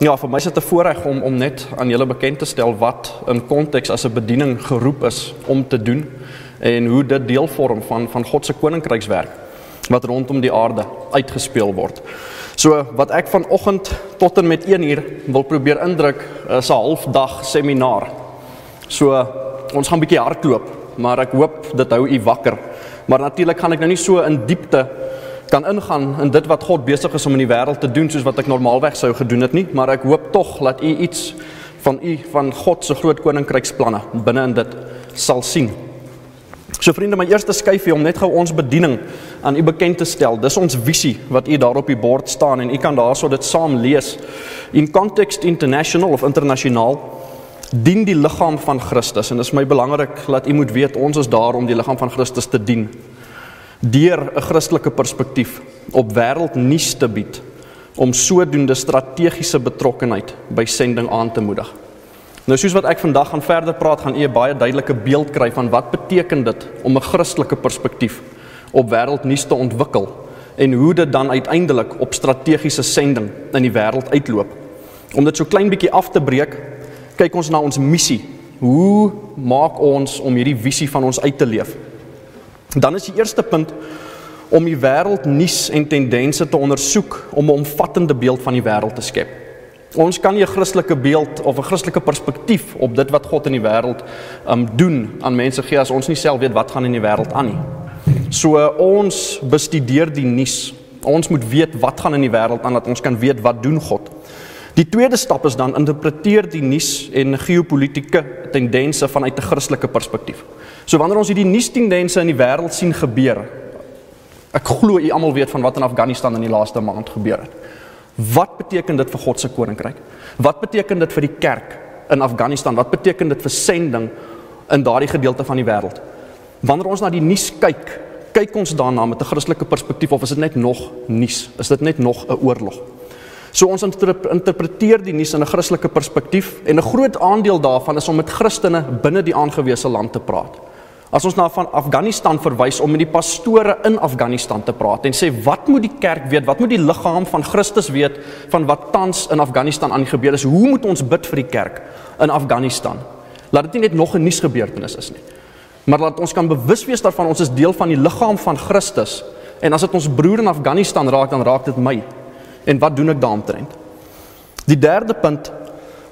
ja, vir my is dit 'n voorreg om om net aan julle bekend te stel wat in konteks as 'n bediening geroep is om te doen en hoe dit deel vorm van van God se koninkrykswerk wat rondom die aarde uitgespeel word. So wat ek vanoggend tot en met 1 uur wil probeer indruk is 'n halfdag seminar. So ons gaan 'n bietjie hardloop, maar ek hoop dit hou u wakker. Maar natuurlik gaan ek nou nie so in diepte kan ingaan in dit wat God besig is om in die wêreld te doen soos wat ek normaalweg sou gedoen het nie, maar ek hoop tog dat u iets van u van God se groot koninkryksplanne binne in dit sal sien. So vriende, my eerste skyfie om net gou ons bediening aan u bekend te stel. Dis ons visie wat u daar op die bord staan en u kan daarso dit saam lees. In context international of internasionaal dien die liggaam van Christus en dit is my belangrik dat u moet weet ons is daar om die liggaam van Christus te dien deur 'n Christelike perspektief op wêreldnuus te bied om sodoende strategiese betrokkenheid by sending aan te moedig. Nou soos wat ek vandag gaan verder praat, gaan u 'n baie duidelike beeld kry van wat beteken dit om 'n Christelike perspektief op wêreldnuus te ontwikkel en hoe dit dan uiteindelik op strategiese sending in die wêreld uitloop. Om dit so klein bietjie af te breek, kyk ons na ons missie. Hoe maak ons om hierdie visie van ons uit te leef? Dan is die eerste punt om die wêreld nuus en tendense te ondersoek om 'n omvattende beeld van die wêreld te skep. Ons kan nie 'n Christelike beeld of 'n Christelike perspektief op dit wat God in die wêreld um doen aan mense gee as ons nie self weet wat gaan in die wêreld aan nie. So ons bestudeer die nuus. Ons moet weet wat gaan in die wêreld aan dat ons kan weet wat doen God. Die tweede stap is dan interpreteer die nuus en geopolitiese tendense vanuit 'n Christelike perspektief. So wanneer ons hierdie nuustendense in die wêreld sien gebeur, ek glo u almal weet van wat in Afghanistan in die laaste maand gebeur het. Wat beteken dit vir God se koninkryk? Wat beteken dit vir die kerk in Afghanistan? Wat beteken dit vir sending in daardie gedeelte van die wêreld? Wanneer ons na die nuus kyk, kyk ons daarna met 'n Christelike perspektief of is dit net nog nuus? Is dit net nog 'n oorlog? So ons interpreteer die nuus in 'n Christelike perspektief en 'n groot aandeel daarvan is om met Christene binne die aangewese land te praat. As ons na van Afghanistan verwys om met die pastore in Afghanistan te praat en sê wat moet die kerk weet? Wat moet die liggaam van Christus weet van wat tans in Afghanistan aan gebeur is? Hoe moet ons bid vir die kerk in Afghanistan? Laat dit nie net nog 'n nuusgebeurtenis is nie. Maar laat ons kan bewus wees daarvan ons is deel van die liggaam van Christus en as dit ons broer in Afghanistan raak dan raak dit my. En wat doen ek daaroor? Die derde punt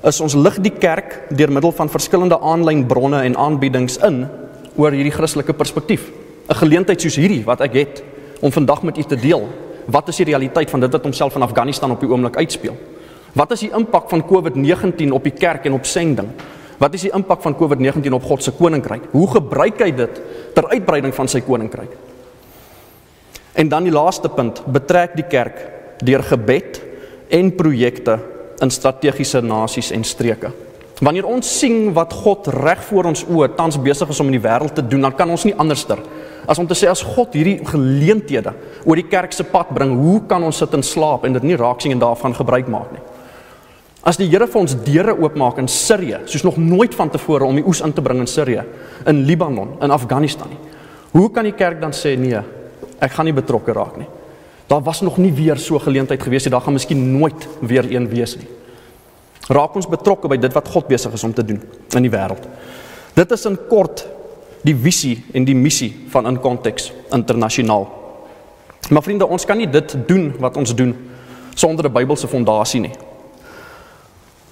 is ons lig die kerk deur middel van verskillende aanlyn bronne en aanbiedings in oor hierdie Christelike perspektief. 'n Geleentheid soos hierdie wat ek het om vandag met u te deel. Wat is die realiteit van dit wat homself in Afghanistan op die oomblik uitspeel? Wat is die impak van COVID-19 op die kerk en op sending? Wat is die impak van COVID-19 op God se koninkryk? Hoe gebruik hy dit ter uitbreiding van sy koninkryk? En dan die laaste punt, betrek die kerk deur gebed en projekte in strategiese nasies en streke. Wanneer ons sien wat God reg voor ons oë tans besig is om in die wêreld te doen, dan kan ons nie anderster as om te sê as God hierdie geleenthede oor die kerk se pad bring, hoe kan ons sit en slaap en dit nie raak sien en daarvan gebruik maak nie? As die Here vir ons deure oopmaak in Sirië, soos nog nooit vantevore om die oes in te bring in Sirië, in Libanon, in Afghanistan nie. Hoe kan die kerk dan sê nee, ek gaan nie betrokke raak nie? Daar was nog nie weer so geleentheid gewees nie, daar gaan miskien nooit weer een wees nie raak ons betrokke by dit wat God besig is om te doen in die wêreld. Dit is in kort die visie en die missie van in konteks internasionaal. Maar vriende, ons kan nie dit doen wat ons doen sonder 'n Bybelse fondasie nie.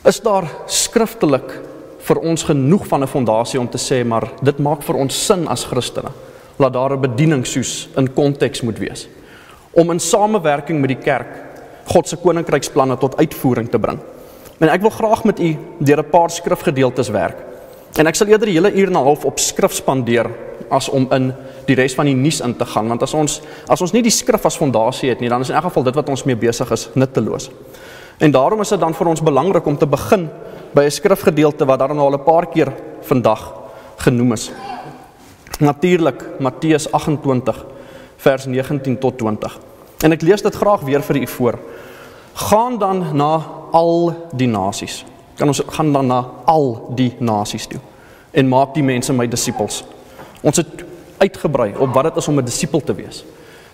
Is daar skriftelik vir ons genoeg van 'n fondasie om te sê maar dit maak vir ons sin as Christene dat daar 'n bediening soos in konteks moet wees om in samewerking met die kerk God se koninkryksplanne tot uitvoering te bring. En ek wil graag met u deur 'n paar skrifgedeeltes werk. En ek sal eerder 'n hele uur en 'n half op skrif spandeer as om in die res van die nuus in te gaan, want as ons as ons nie die skrif as fondasie het nie, dan is in elk geval dit wat ons mee besig is nutteloos. En daarom is dit dan vir ons belangrik om te begin by 'n skrifgedeelte wat daar nou al 'n paar keer vandag genoem is. Natuurlik Matteus 28 vers 19 tot 20. En ek lees dit graag weer vir u voor. Gaan dan na al die nasies. Kan ons gaan dan na al die nasies toe en maak die mense my disippels. Ons het uitgebrei op wat dit is om 'n disipel te wees.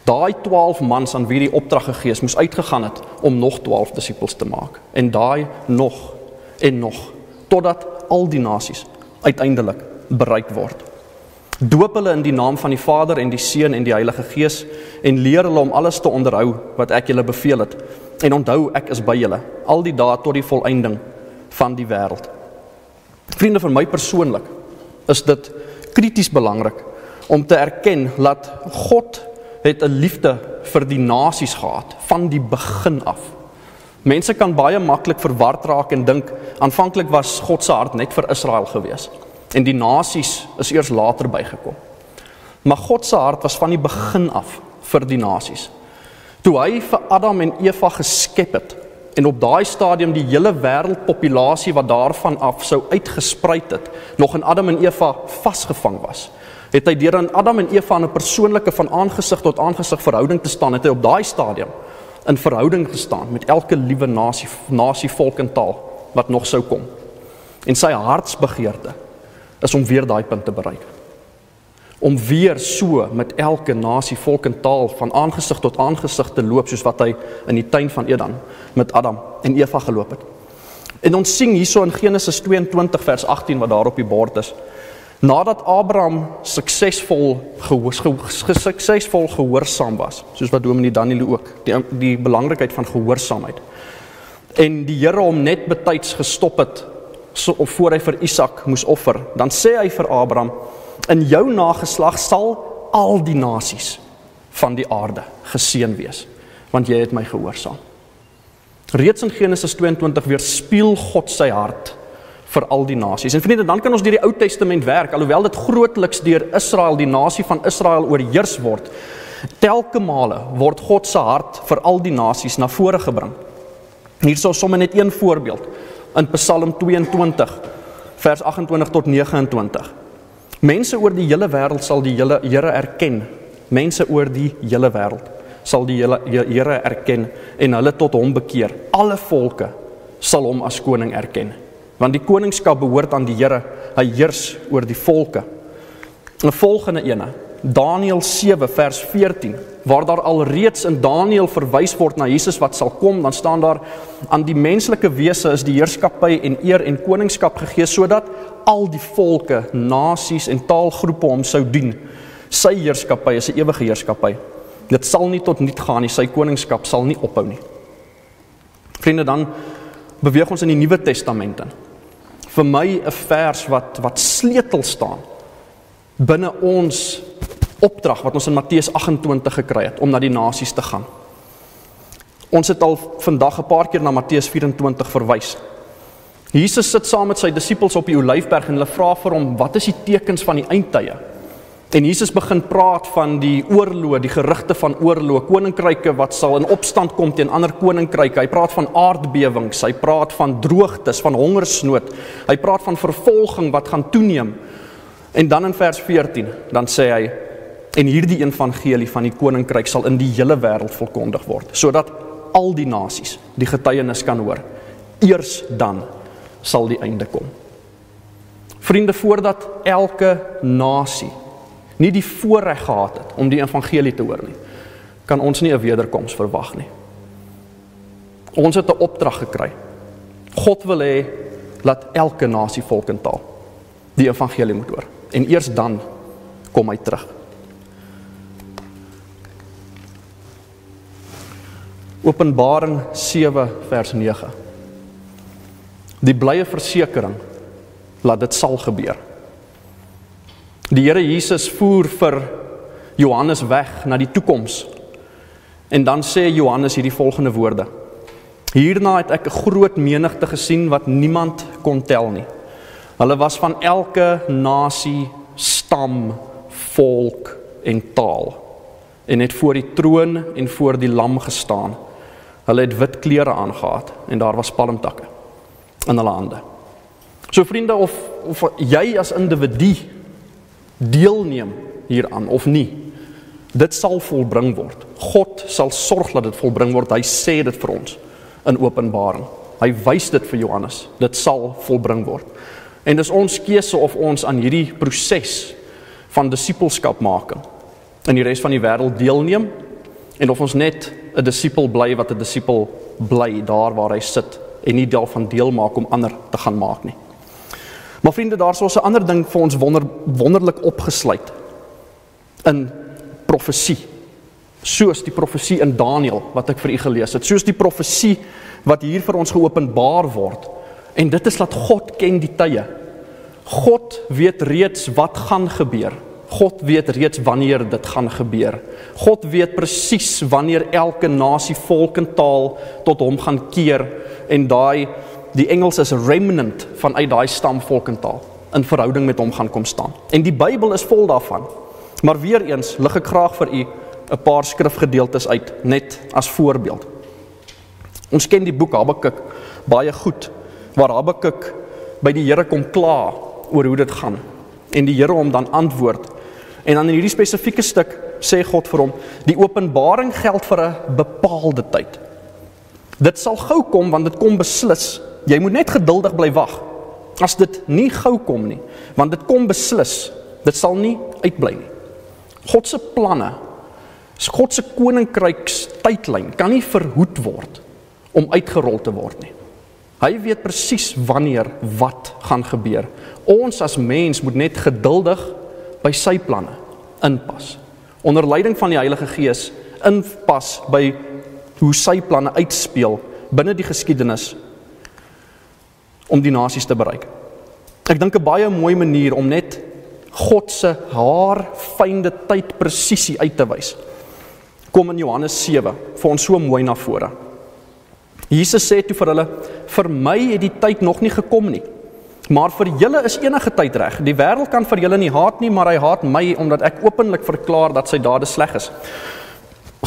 Daai 12 mans aan wie die opdrag gegee is, moes uitgegaan het om nog 12 disippels te maak. En daai nog en nog totdat al die nasies uiteindelik bereik word. Doop hulle in die naam van die Vader en die Seun en die Heilige Gees en leer hulle om alles te onderhou wat ek julle beveel het. En onthou, ek is by julle al die dae tot die volëinding van die wêreld. Vriende vir my persoonlik is dit krities belangrik om te erken dat God het 'n liefde vir die nasies gehad van die begin af. Mense kan baie maklik verward raak en dink aanvanklik was God se hart net vir Israel gewees en die nasies is eers later bygekom. Maar God se hart was van die begin af vir die nasies. Toe hy vir Adam en Eva geskep het, en op daai stadium die hele wêreldpopulasie wat daarvan af sou uitgespruit het, nog in Adam en Eva vasgevang was. Het hy deur aan Adam en Eva 'n persoonlike van aangesig tot aangesig verhouding te staan, het hy op daai stadium in verhouding gestaan met elke liewe nasie, nasie volk en taal wat nog sou kom. En sy hartsbegeerte is om weer daai punt te bereik om weer so met elke nasie, volk en taal van aangesig tot aangesig te loop soos wat hy in die tuin van Eden met Adam en Eva geloop het. En ons sien hierso in Genesis 22 vers 18 wat daar op die bord is. Nadat Abraham suksesvol suksesvol gehoorsaam was, soos wat Dominee Daniel ook, die die belangrikheid van gehoorsaamheid. En die Here hom net betyds gestop het so voor hy vir Isak moes offer, dan sê hy vir Abraham in jou nageslag sal al die nasies van die aarde geseën wees want jy het my gehoorsaam. Reeds in Genesis 22 weerspieël God sy hart vir al die nasies. En vriende, dan kan ons deur die Ou Testament werk alhoewel dit grootliks deur Israel, die nasie van Israel oorheers word. Telke male word God se hart vir al die nasies na vore gebring. Hier sou sommer net een voorbeeld in Psalm 22 vers 28 tot 29. Mense oor die hele wêreld sal die hele Here erken. Mense oor die hele wêreld sal die hele Here erken en hulle tot hom bekeer. Alle volke sal hom as koning erken. Want die koningskap behoort aan die Here. Hy heers oor die volke. 'n Volgende ene, Daniël 7 vers 14 waar daar alreeds in Daniël verwys word na Jesus wat sal kom, dan staan daar aan die menslike wese is die heerskappy en eer en koningskap gegee sodat al die volke, nasies en taalgroepe hom sou dien. Sy heerskappy is 'n ewige heerskappy. Dit sal nie tot nul gaan nie, sy koningskap sal nie ophou nie. Vriende, dan beweeg ons in die Nuwe Testament in. Vir my 'n vers wat wat sleutel staan binne ons opdrag wat ons in Matteus 28 gekry het om na die nasies te gaan. Ons het al vandag 'n paar keer na Matteus 24 verwys. Jesus sit saam met sy disippels op die Olyfberg en hulle vra vir hom, "Wat is die tekens van die eindtye?" En Jesus begin praat van die oorlog, die gerugte van oorlog, koninkryke wat sal in opstand kom teen ander koninkryke. Hy praat van aardbewings, hy praat van droogtes, van hongersnood. Hy praat van vervolging wat gaan toeneem. En dan in vers 14, dan sê hy en hierdie evangelie van die koninkryk sal in die hele wêreld verkondig word sodat al die nasies die getuienis kan hoor. Eers dan sal die einde kom. Vriende, voordat elke nasie nie die voorreg gehad het om die evangelie te hoor nie, kan ons nie 'n wederkoms verwag nie. Ons het 'n opdrag gekry. God wil hê dat elke nasie, volk en taal die evangelie moet hoor en eers dan kom hy terug. Openbaring 7 vers 9. Die blye versekering dat dit sal gebeur. Die Here Jesus voer vir Johannes weg na die toekoms. En dan sê Johannes hierdie volgende woorde: Hierna het ek 'n groot menigte gesien wat niemand kon tel nie. Hulle was van elke nasie, stam, volk en taal en het voor die troon en voor die lam gestaan. Hulle het wit klere aangetree en daar was palmtakke in hulle hande. So vriende of of jy as individu deelneem hieraan of nie, dit sal volbring word. God sal sorg dat dit volbring word. Hy sê dit vir ons in Openbaring. Hy wys dit vir Johannes. Dit sal volbring word. En dis ons keuse of ons aan hierdie proses van disippelskap maak in die res van die wêreld deelneem En of ons net 'n disipel bly wat 'n disipel bly daar waar hy sit en nie deel van deel maak om ander te gaan maak nie. Maar vriende, daar's so 'n ander ding vir ons wonder wonderlik opgesluit in profesie. Soos die profesie in Daniël wat ek vir u gelees het, soos die profesie wat hier vir ons geopenbaar word. En dit is dat God ken die tye. God weet reeds wat gaan gebeur. God weet reeds wanneer dit gaan gebeur. God weet presies wanneer elke nasie, volk en taal tot hom gaan keer en daai die Engels is remnant vanuit daai stam, volk en taal in verhouding met hom gaan kom staan. En die Bybel is vol daarvan. Maar weer eens lig ek graag vir u 'n paar skrifgedeeltes uit net as voorbeeld. Ons ken die boek Habakuk baie goed waar Habakuk by die Here kom kla oor hoe dit gaan en die Here hom dan antwoord En dan in hierdie spesifieke stuk sê God vir hom, die openbaring geld vir 'n bepaalde tyd. Dit sal gou kom want dit kom beslis. Jy moet net geduldig bly wag. As dit nie gou kom nie, want dit kom beslis. Dit sal nie uitbly nie. God se planne, God se koninkryks tydlyn kan nie verhoed word om uitgerol te word nie. Hy weet presies wanneer wat gaan gebeur. Ons as mens moet net geduldig by sy planne inpas. Onder leiding van die Heilige Gees inpas by hoe sy planne uitspeel binne die geskiedenis om die nasies te bereik. Ek dink 'n baie mooi manier om net God se haar fynde tyd presisie uit te wys. Kom in Johannes 7 vir ons so mooi na vore. Jesus sê toe vir hulle: "Vir my het die tyd nog nie gekom nie." Maar vir julle is enige tyd reg. Die wêreld kan vir julle nie haat nie, maar hy haat my omdat ek openlik verklaar dat sy dade sleg is.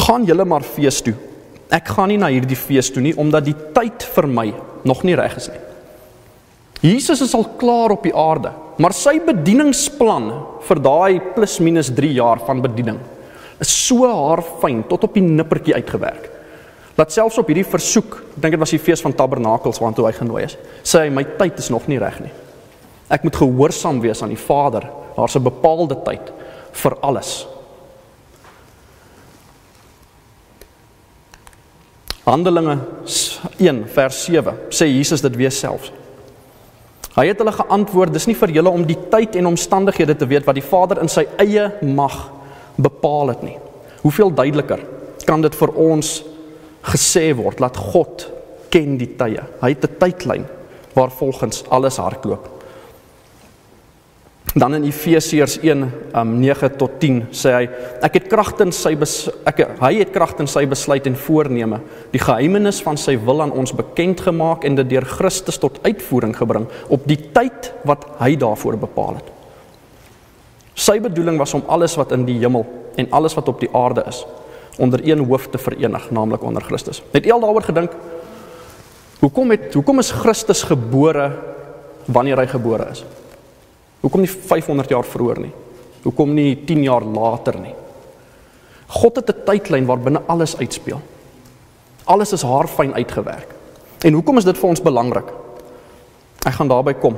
Gaan julle maar fees toe. Ek gaan nie na hierdie fees toe nie omdat die tyd vir my nog nie reg is nie. Jesus is al klaar op die aarde, maar sy bedieningsplan vir daai plus minus 3 jaar van bediening is so haarfyn tot op die nippertjie uitgewerk. Laat selfs op hierdie versoek, ek dink dit was die fees van tabernakels waartoe hy genooi is, sê hy my tyd is nog nie reg nie. Ek moet gehoorsaam wees aan die Vader. Daar's 'n bepaalde tyd vir alles. Handelinge 1 vers 7 sê Jesus dit weer selfs. Hy het hulle geantwoord: "Dis nie vir julle om die tyd en omstandighede te weet wat die Vader in sy eie mag bepaal het nie." Hoeveel duideliker kan dit vir ons gesê word dat God ken die tye. Hy het 'n tydlyn waar volgens alles hardloop. Dan in Efesiërs 1 um 9 tot 10 sê hy ek het kragtens sy bes, ek hy het kragtens sy besluit en voorneme die geheimenis van sy wil aan ons bekend gemaak en dit deur Christus tot uitvoering gebring op die tyd wat hy daarvoor bepaal het. Sy bedoeling was om alles wat in die hemel en alles wat op die aarde is onder een hoof te verenig, naamlik onder Christus. Het eel daaroor gedink? Hoekom het hoekom is Christus gebore wanneer hy gebore is? Hoekom nie 500 jaar vroeër nie? Hoekom nie 10 jaar later nie? God het 'n tydlyn waarbinne alles uitspeel. Alles is haarfyn uitgewerk. En hoekom is dit vir ons belangrik? Ek gaan daarby kom.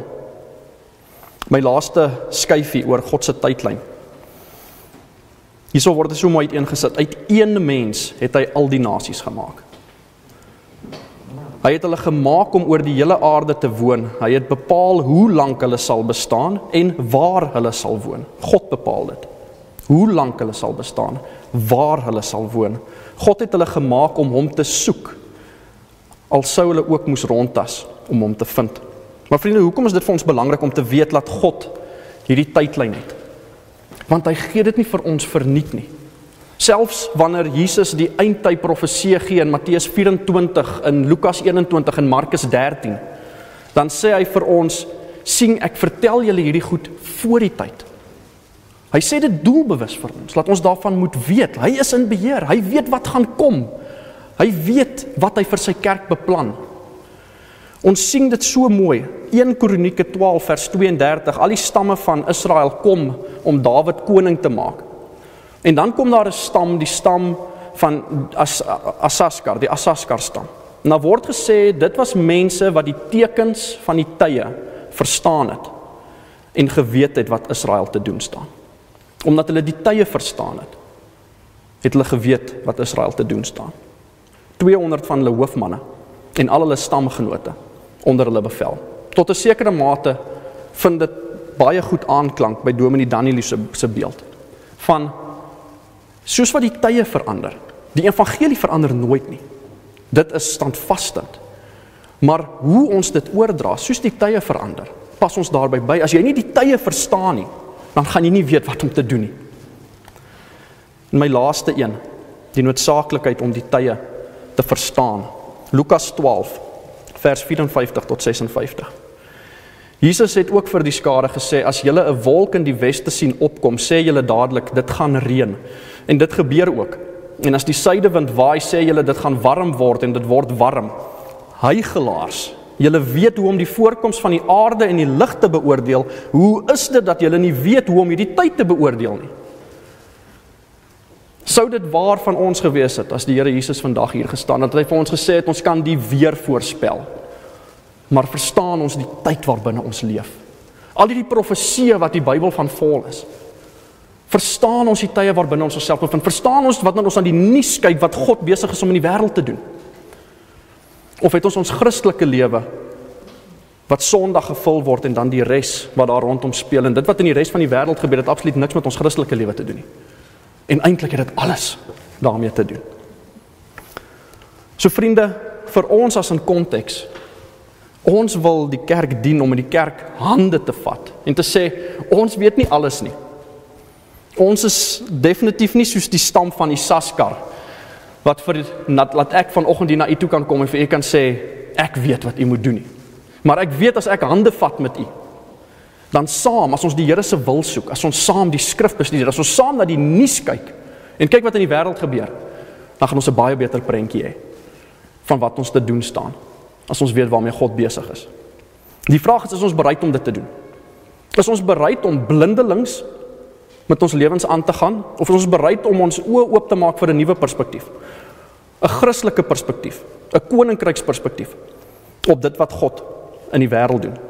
My laaste skyfie oor God se tydlyn. Hierso word dit so mooi uiteengesit. Uit een mens het hy al die nasies gemaak. Hy het hulle gemaak om oor die hele aarde te woon. Hy het bepaal hoe lank hulle sal bestaan en waar hulle sal woon. God bepaal dit. Hoe lank hulle sal bestaan, waar hulle sal woon. God het hulle gemaak om hom te soek. Al sou hulle ook moes rondtas om hom te vind. Maar vriende, hoekom is dit vir ons belangrik om te weet dat God hierdie tydlyn het? Want hy gee dit nie vir ons verniet nie. Selfs wanneer Jesus die eindtyd profeseë gee in Matteus 24 in Lukas 21 en Markus 13, dan sê hy vir ons: "Sien, ek vertel julle hierdie goed voor die tyd." Hy sê dit doelbewus vir ons, laat ons daarvan moet weet. Hy is in beheer. Hy weet wat gaan kom. Hy weet wat hy vir sy kerk beplan. Ons sien dit so mooi. 1 Kronieke 12 vers 32. Al die stamme van Israel kom om Dawid koning te maak. En dan kom daar 'n stam, die stam van As Asaskar, die Asaskar stam. En daar word gesê dit was mense wat die tekens van die tye verstaan het en geweet het wat Israel te doen staan. Omdat hulle die tye verstaan het. het hulle geweet wat Israel te doen staan. 200 van hulle hoofmanne en al hulle stamgenote onder hulle bevel. Tot 'n sekere mate vind dit baie goed aanklank by Dominee Daniel se se beeld van soos wat die tye verander. Die evangelie verander nooit nie. Dit is standvastig. Maar hoe ons dit oordra, soos die tye verander, pas ons daarby by. As jy nie die tye verstaan nie, dan gaan jy nie weet wat om te doen nie. En my laaste een, die noodsaaklikheid om die tye te verstaan. Lukas 12 vers 54 tot 56. Jesus het ook vir die skare gesê as julle 'n wolk in die weste sien opkom, sê julle dadelik dit gaan reën. En dit gebeur ook. En as die suidewind waai, sê julle dit gaan warm word en dit word warm. Hygelaars, julle weet hoe om die voorkoms van die aarde en die lig te beoordeel. Hoe is dit dat julle nie weet hoe om hierdie tyd te beoordeel nie? Sou dit waar van ons gewees het as die Here Jesus vandag hier gestaan het, dat hy vir ons gesê het ons kan die weer voorspel. Maar verstaan ons die tyd waarbinne ons leef? Al hierdie profeseë wat die Bybel van vol is. Verstaan ons die tye waarbinne ons osself bevind? Verstaan ons wat ons aan die nuus kyk wat God besig is om in die wêreld te doen? Of het ons ons Christelike lewe wat Sondag gevul word en dan die res wat daar rondom speel en dit wat in die res van die wêreld gebeur het absoluut niks met ons Christelike lewe te doen nie. En eintlik het dit alles daarmee te doen. So vriende, vir ons as in konteks ons wil die kerk dien om in die kerk hande te vat en te sê ons weet nie alles nie. Ons is definitief nie soos die stam van die Saskar wat vir laat, laat ek vanoggend hier na u toe kan kom en vir u kan sê ek weet wat u moet doen nie. Maar ek weet as ek hande vat met u dan saam as ons die Here se wil soek, as ons saam die skrif bestudeer, as ons saam na die nuus kyk en kyk wat in die wêreld gebeur, dan gaan ons 'n baie beter prentjie hê van wat ons te doen staan as ons weet waarmee God besig is. Die vraag is is ons bereid om dit te doen? Is ons bereid om blindelings met ons lewens aan te gaan of is ons bereid om ons oë oop te maak vir 'n nuwe perspektief? 'n Christelike perspektief, 'n koninkryksperspektief op dit wat God in die wêreld doen.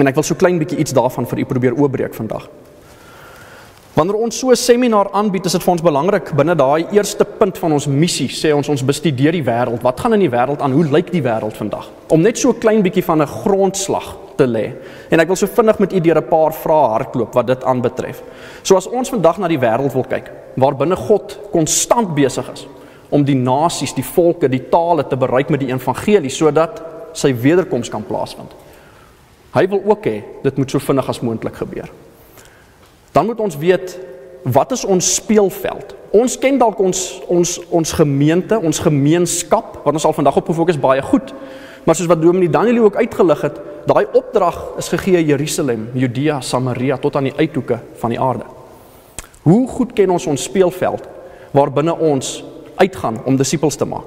En ek wil so klein bietjie iets daarvan vir u probeer oopbreek vandag. Wanneer ons so 'n seminar aanbied, is dit vir ons belangrik binne daai eerste punt van ons missie, sê ons ons bestudeer die wêreld. Wat gaan in die wêreld aan? Hoe lyk die wêreld vandag? Om net so 'n klein bietjie van 'n grondslag te lê. En ek wil so vinnig met u deur 'n paar vrae hardloop wat dit aanbetref. So as ons vandag na die wêreld wil kyk, waar binne God konstant besig is om die nasies, die volke, die tale te bereik met die evangelie sodat sy wederkoms kan plaasvind. Hy wil ook hê dit moet so vinnig as moontlik gebeur. Dan moet ons weet wat is ons speelveld? Ons ken dalk ons ons ons gemeente, ons gemeenskap wat ons al vandag op gefokus baie goed. Maar soos wat Dominee Daniel ook uitgelig het, daai opdrag is gegee Jerusalem, Judea, Samaria tot aan die uithoeke van die aarde. Hoe goed ken ons ons speelveld waarbinne ons uitgaan om disippels te maak?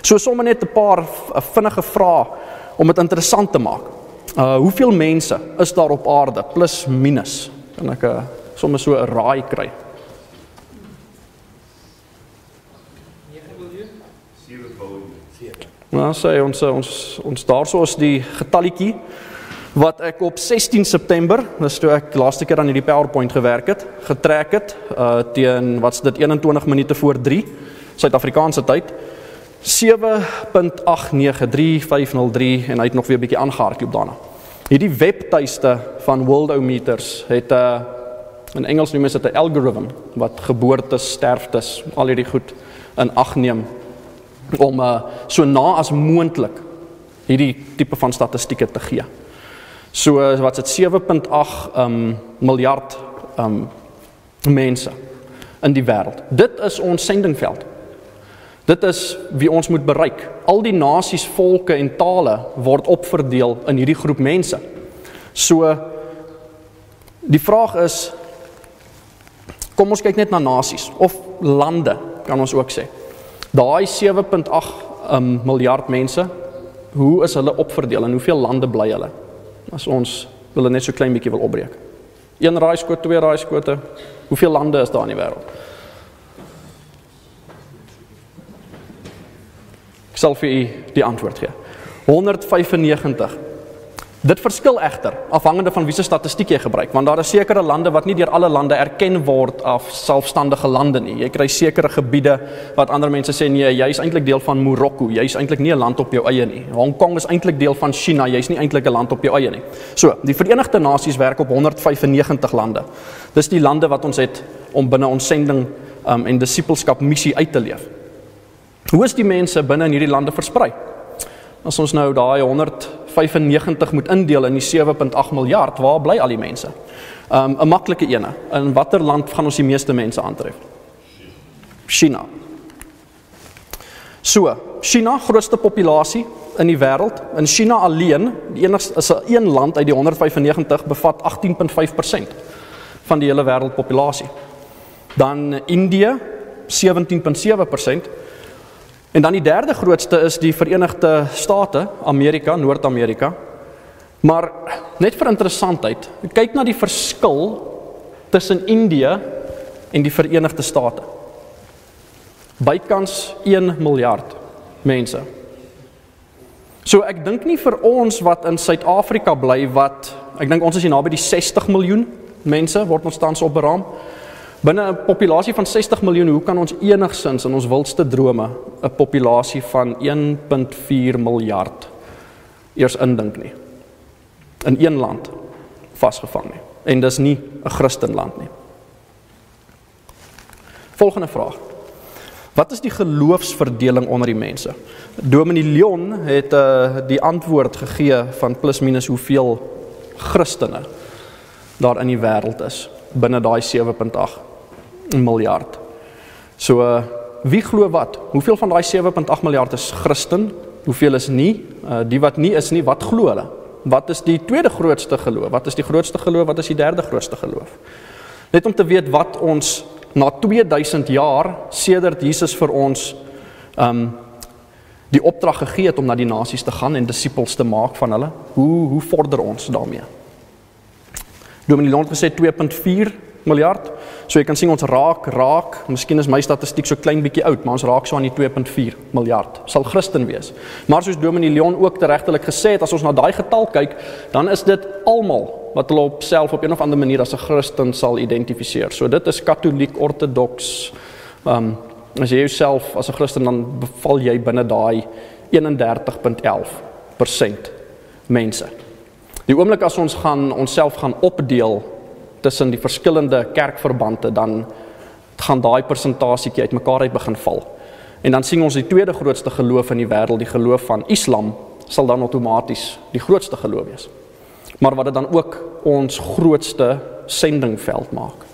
So sommer net 'n paar vinnige vrae om dit interessant te maak. Uh hoeveel mense is daar op aarde plus minus? Kan ek 'n uh, sommer so 'n raai kry? 9 biljoen. Nou sê ons ons ons daarso is die getalletjie wat ek op 16 September, dis toe ek laaste keer aan hierdie PowerPoint gewerk het, getrek het uh teen wat's dit 21 minute voor 3 Suid-Afrikaanse tyd. 7.8935303 en hy het nog weer 'n bietjie aangehardloop daarna. Hierdie webtuiste van Worldometers het 'n uh, eh, in Engels noem dit 'n algoritme wat geboortes, sterftes, al hierdie goed in ag neem om uh, so na as moontlik hierdie tipe van statistieke te gee. So uh, wat's dit 7.8 um, miljard um, mense in die wêreld. Dit is ons sendingveld. Dit is wie ons moet bereik. Al die nasies, volke en tale word opverdeel in hierdie groep mense. So die vraag is kom ons kyk net na nasies of lande kan ons ook sê. Daai 7.8 um, miljard mense, hoe is hulle opverdeel en hoeveel lande bly hulle? As ons wil net so klein bietjie wil opbreek. Een raaiskoot, twee raaiskote. Hoeveel lande is daar in die wêreld? Ek sal vir u die antwoord gee. 195. Dit verskil egter afhangende van wiese statistiek jy gebruik, want daar is sekere lande wat nie deur alle lande erken word as selfstandige lande nie. Jy kry sekere gebiede wat ander mense sê nee, jy's eintlik deel van Marokko, jy's eintlik nie 'n land op jou eie nie. Hong Kong is eintlik deel van China, jy's nie eintlik 'n land op jou eie nie. So, die Verenigde Nasies werk op 195 lande. Dis die lande wat ons het om binne ons sending um, en disipelskap missie uit te leef. Hoe is die mense binne in hierdie lande versprei? As ons nou daai 195 moet indeel in die 7.8 miljard, waar bly al die mense? Um 'n maklike ene. In watter land gaan ons die meeste mense aantref? China. So, China grootste populasie in die wêreld. In China alleen, die enigste is 'n een land uit die 195 bevat 18.5% van die hele wêreldpopulasie. Dan Indië 17.7% En dan die derde grootste is die Verenigde State, Amerika, Noord-Amerika. Maar net vir interessantheid, kyk na die verskil tussen Indië en die Verenigde State. Bykans 1 miljard mense. So ek dink nie vir ons wat in Suid-Afrika bly wat ek dink ons is hier naby die 60 miljoen mense word ons tans op beraam. Binne 'n populasie van 60 miljoen, hoe kan ons enigsins in ons wildste drome 'n populasie van 1.4 miljard eers indink nie? In een land vasgevang nie. En dis nie 'n Christenland nie. Volgende vraag. Wat is die geloofsverdeling onder die mense? Dominee Leon het uh die antwoord gegee van plus minus hoeveel Christene daar in die wêreld is binne daai 7.8 miljard. So uh, wie glo wat? Hoeveel van daai 7.8 miljard is Christen? Hoeveel is nie? Uh, die wat nie is nie, wat glo hulle? Wat is die tweede grootste geloof? Wat is die grootste geloof? Wat is die derde grootste geloof? Net om te weet wat ons na 2000 jaar sedert Jesus vir ons um die opdrag gegee het om na die nasies te gaan en disippels te maak van hulle. Hoe hoe vorder ons daarmee? Dominee Lont gesê 2.4 miljard. So jy kan sien ons raak raak, miskien is my statistiek so klein bietjie oud, maar ons raak so aan die 2.4 miljard. Sal Christen wees. Maar soos Dominee Leon ook teregtelik gesê het, as ons na daai getal kyk, dan is dit almal wat hulle op self op een of ander manier as 'n Christen sal identifiseer. So dit is Katoliek, Ortodoks. Ehm um, as jy jouself as 'n Christen dan beval jy binne daai 31.11% mense. Die oomblik as ons gaan onsself gaan opdeel tussen die verskillende kerkverbande dan gaan daai persentasietjie uitmekaar uit begin val. En dan sien ons die tweede grootste geloof in die wêreld, die geloof van Islam, sal dan outomaties die grootste geloof wees. Maar wat dit dan ook ons grootste sendingveld maak.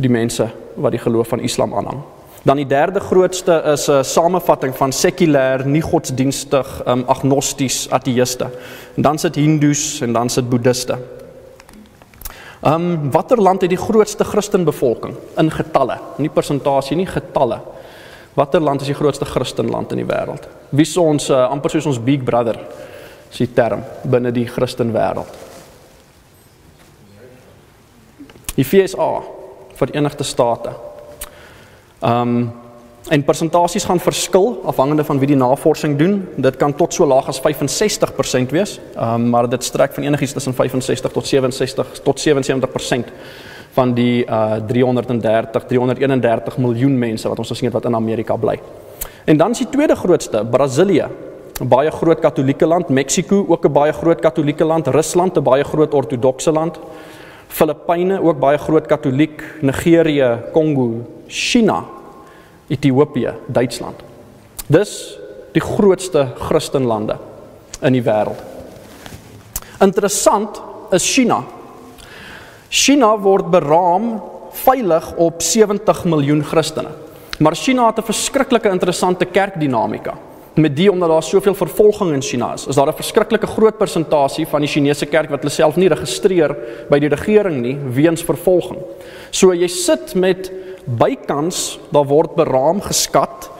Die mense wat die geloof van Islam aanhang. Dan die derde grootste is 'n samevatting van sekulêr, nie godsdienstig, um, agnosties, ateïste. En dan sit Hindus en dan sit Boeddiste. Ehm um, watter land het die grootste Christenbevolking in getalle? Nie persentasie nie, getalle. Watter land is die grootste Christenland in die wêreld? Wie is ons uh, amper soos ons big brother? Is die term binne die Christen wêreld. Die FSA, Verenigde State. Ehm um, En persentasies gaan verskil afhangende van wie die navorsing doen. Dit kan tot so laag as 65% wees. Um, maar dit strek van enigiets tussen 65 tot 67 tot 77% van die uh 330 331 miljoen mense wat ons gesien het wat in Amerika bly. En dan is die tweede grootste, Brasilië. 'n Baie groot Katolieke land, Mexiko ook 'n baie groot Katolieke land, Rusland 'n baie groot Ortodokse land. Filippyne ook baie groot Katoliek, Nigerië, Kongo, China Ethiopië, Duitsland. Dis die grootste Christenlande in die wêreld. Interessant is China. China word beraam veilig op 70 miljoen Christene. Maar China het 'n verskriklike interessante kerkdinamika. Met die omdat daar soveel vervolging in China is, is daar 'n verskriklike groot persentasie van die Chinese kerk wat hulle self nie registreer by die regering nie weens vervolging. So jy sit met bykans daar word beraam geskat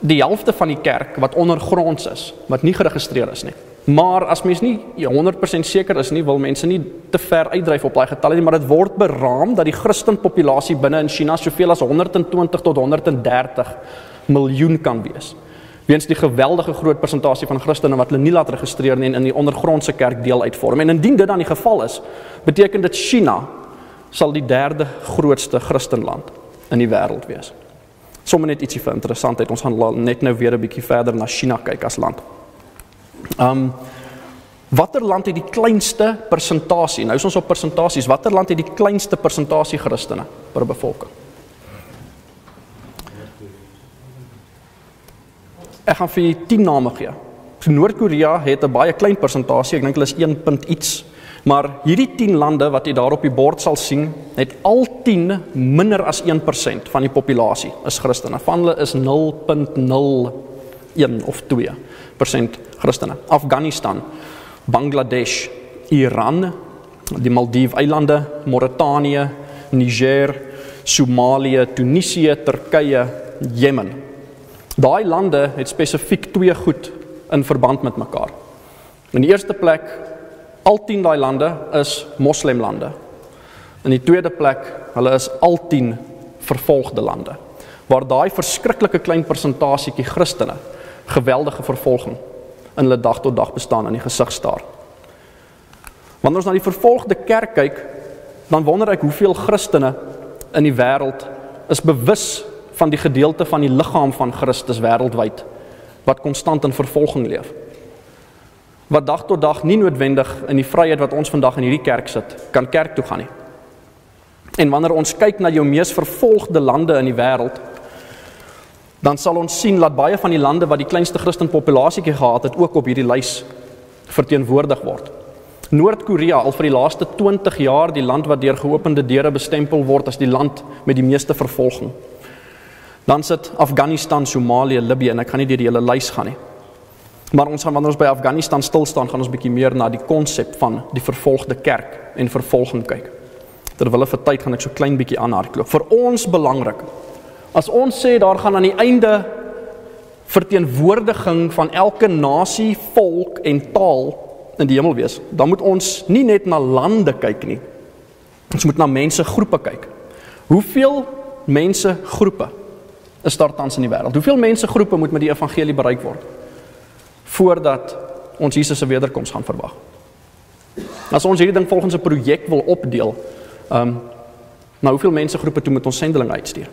die helfte van die kerk wat ondergronds is, wat nie geregistreer is nie. Maar as mens nie 100% seker is nie, wil mense nie te ver uitdryf op daai getalle nie, maar dit word beraam dat die Christen populasie binne in China soveel as 120 tot 130 miljoen kan wees. weens die geweldige groot persentasie van Christene wat hulle nie laat registreer nie en in die ondergrondse kerk deel uitvorm. En indien dit dan die geval is, beteken dit China sal die derde grootste Christenland in die wêreld wees. Sommige net ietsie vir interessantheid. Ons gaan net nou weer 'n bietjie verder na China kyk as land. Um watter land het die kleinste persentasie? Nou is ons op persentasies. Watter land het die kleinste persentasie Christene per bevolking? Ek gaan vir julle 10 name gee. Noord-Korea het 'n baie klein persentasie, ek dink hulle is 1. iets. Maar hierdie 10 lande wat jy daar op die bord sal sien, het al 10 minder as 1% van die populasie is Christene. Van hulle is 0.01 of 2% Christene. Afghanistan, Bangladesh, Iran, die Maldiwe-eilande, Mauritanië, Niger, Somalië, Tunesië, Turkye, Jemen. Daai lande het spesifiek twee goed in verband met mekaar. In die eerste plek al 10 daai lande is moslemlande. In die tweede plek, hulle is al 10 vervolgde lande waar daai verskriklike klein persentasietjie Christene geweldige vervolging in hulle dag tot dag bestaan in die gesig staar. Wanneer ons na die vervolgde kerk kyk, dan wonder ek hoeveel Christene in die wêreld is bewus van die gedeelte van die liggaam van Christus wêreldwyd wat konstant in vervolging leef. Wat dag tot dag nie noodwendig in die vryheid wat ons vandag in hierdie kerk sit, kan kerk toe gaan nie. En wanneer ons kyk na jou mees vervolgde lande in die wêreld, dan sal ons sien dat baie van die lande wat die kleinste Christen populasietjie gehad het, ook op hierdie lys verteenwoordig word. Noord-Korea al vir die laaste 20 jaar die land wat deur geopende deure bestempel word as die land met die meeste vervolging. Dan sit Afghanistan, Somalië, Libië en ek gaan nie deur die hele lys gaan nie. Maar ons gaan wanneer ons by Afghanistan stil staan, gaan ons bietjie meer na die konsep van die vervolgde kerk en vervolging kyk. Terwyl vir tyd gaan ek so klein bietjie aanhardloop. Vir ons belangrik. As ons sê daar gaan aan die einde verteenwoordiging van elke nasie, volk en taal in die hemel wees, dan moet ons nie net na lande kyk nie. Ons moet na mensegroepe kyk. Hoeveel mensegroepe is daar tans in die wêreld? Hoeveel mensegroepe moet met die evangelie bereik word voordat ons Jesus se wederkoms gaan verwag? As ons hierdie ding volgens 'n projek wil opdeel, ehm um, nou hoeveel mensegroepe toe moet ons sendelinge uitstuur?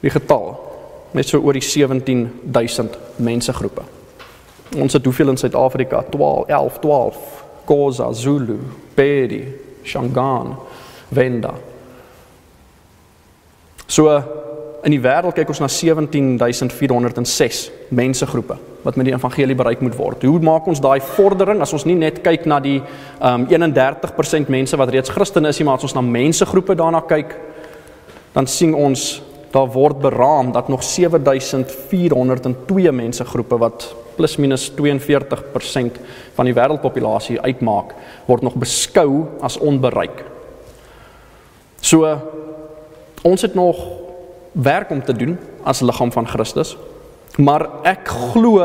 Die getal met so oor die 17000 mensegroepe. Ons het hoeveel in Suid-Afrika? 12, 11, 12. Khoza, Zulu, Pedi, Shangaan, Venda. So in die wêreld kyk ons na 17406 mensegroepe wat met die evangelie bereik moet word. Hoe maak ons daai vordering as ons nie net kyk na die um 31% mense wat reeds Christen is nie, maar as ons na mensegroepe daarna kyk, dan sien ons daar word beraam dat nog 7402 mensegroepe wat plus minus 42% van die wêreldpopulasie uitmaak, word nog beskou as onbereik. So Ons het nog werk om te doen as liggaam van Christus. Maar ek glo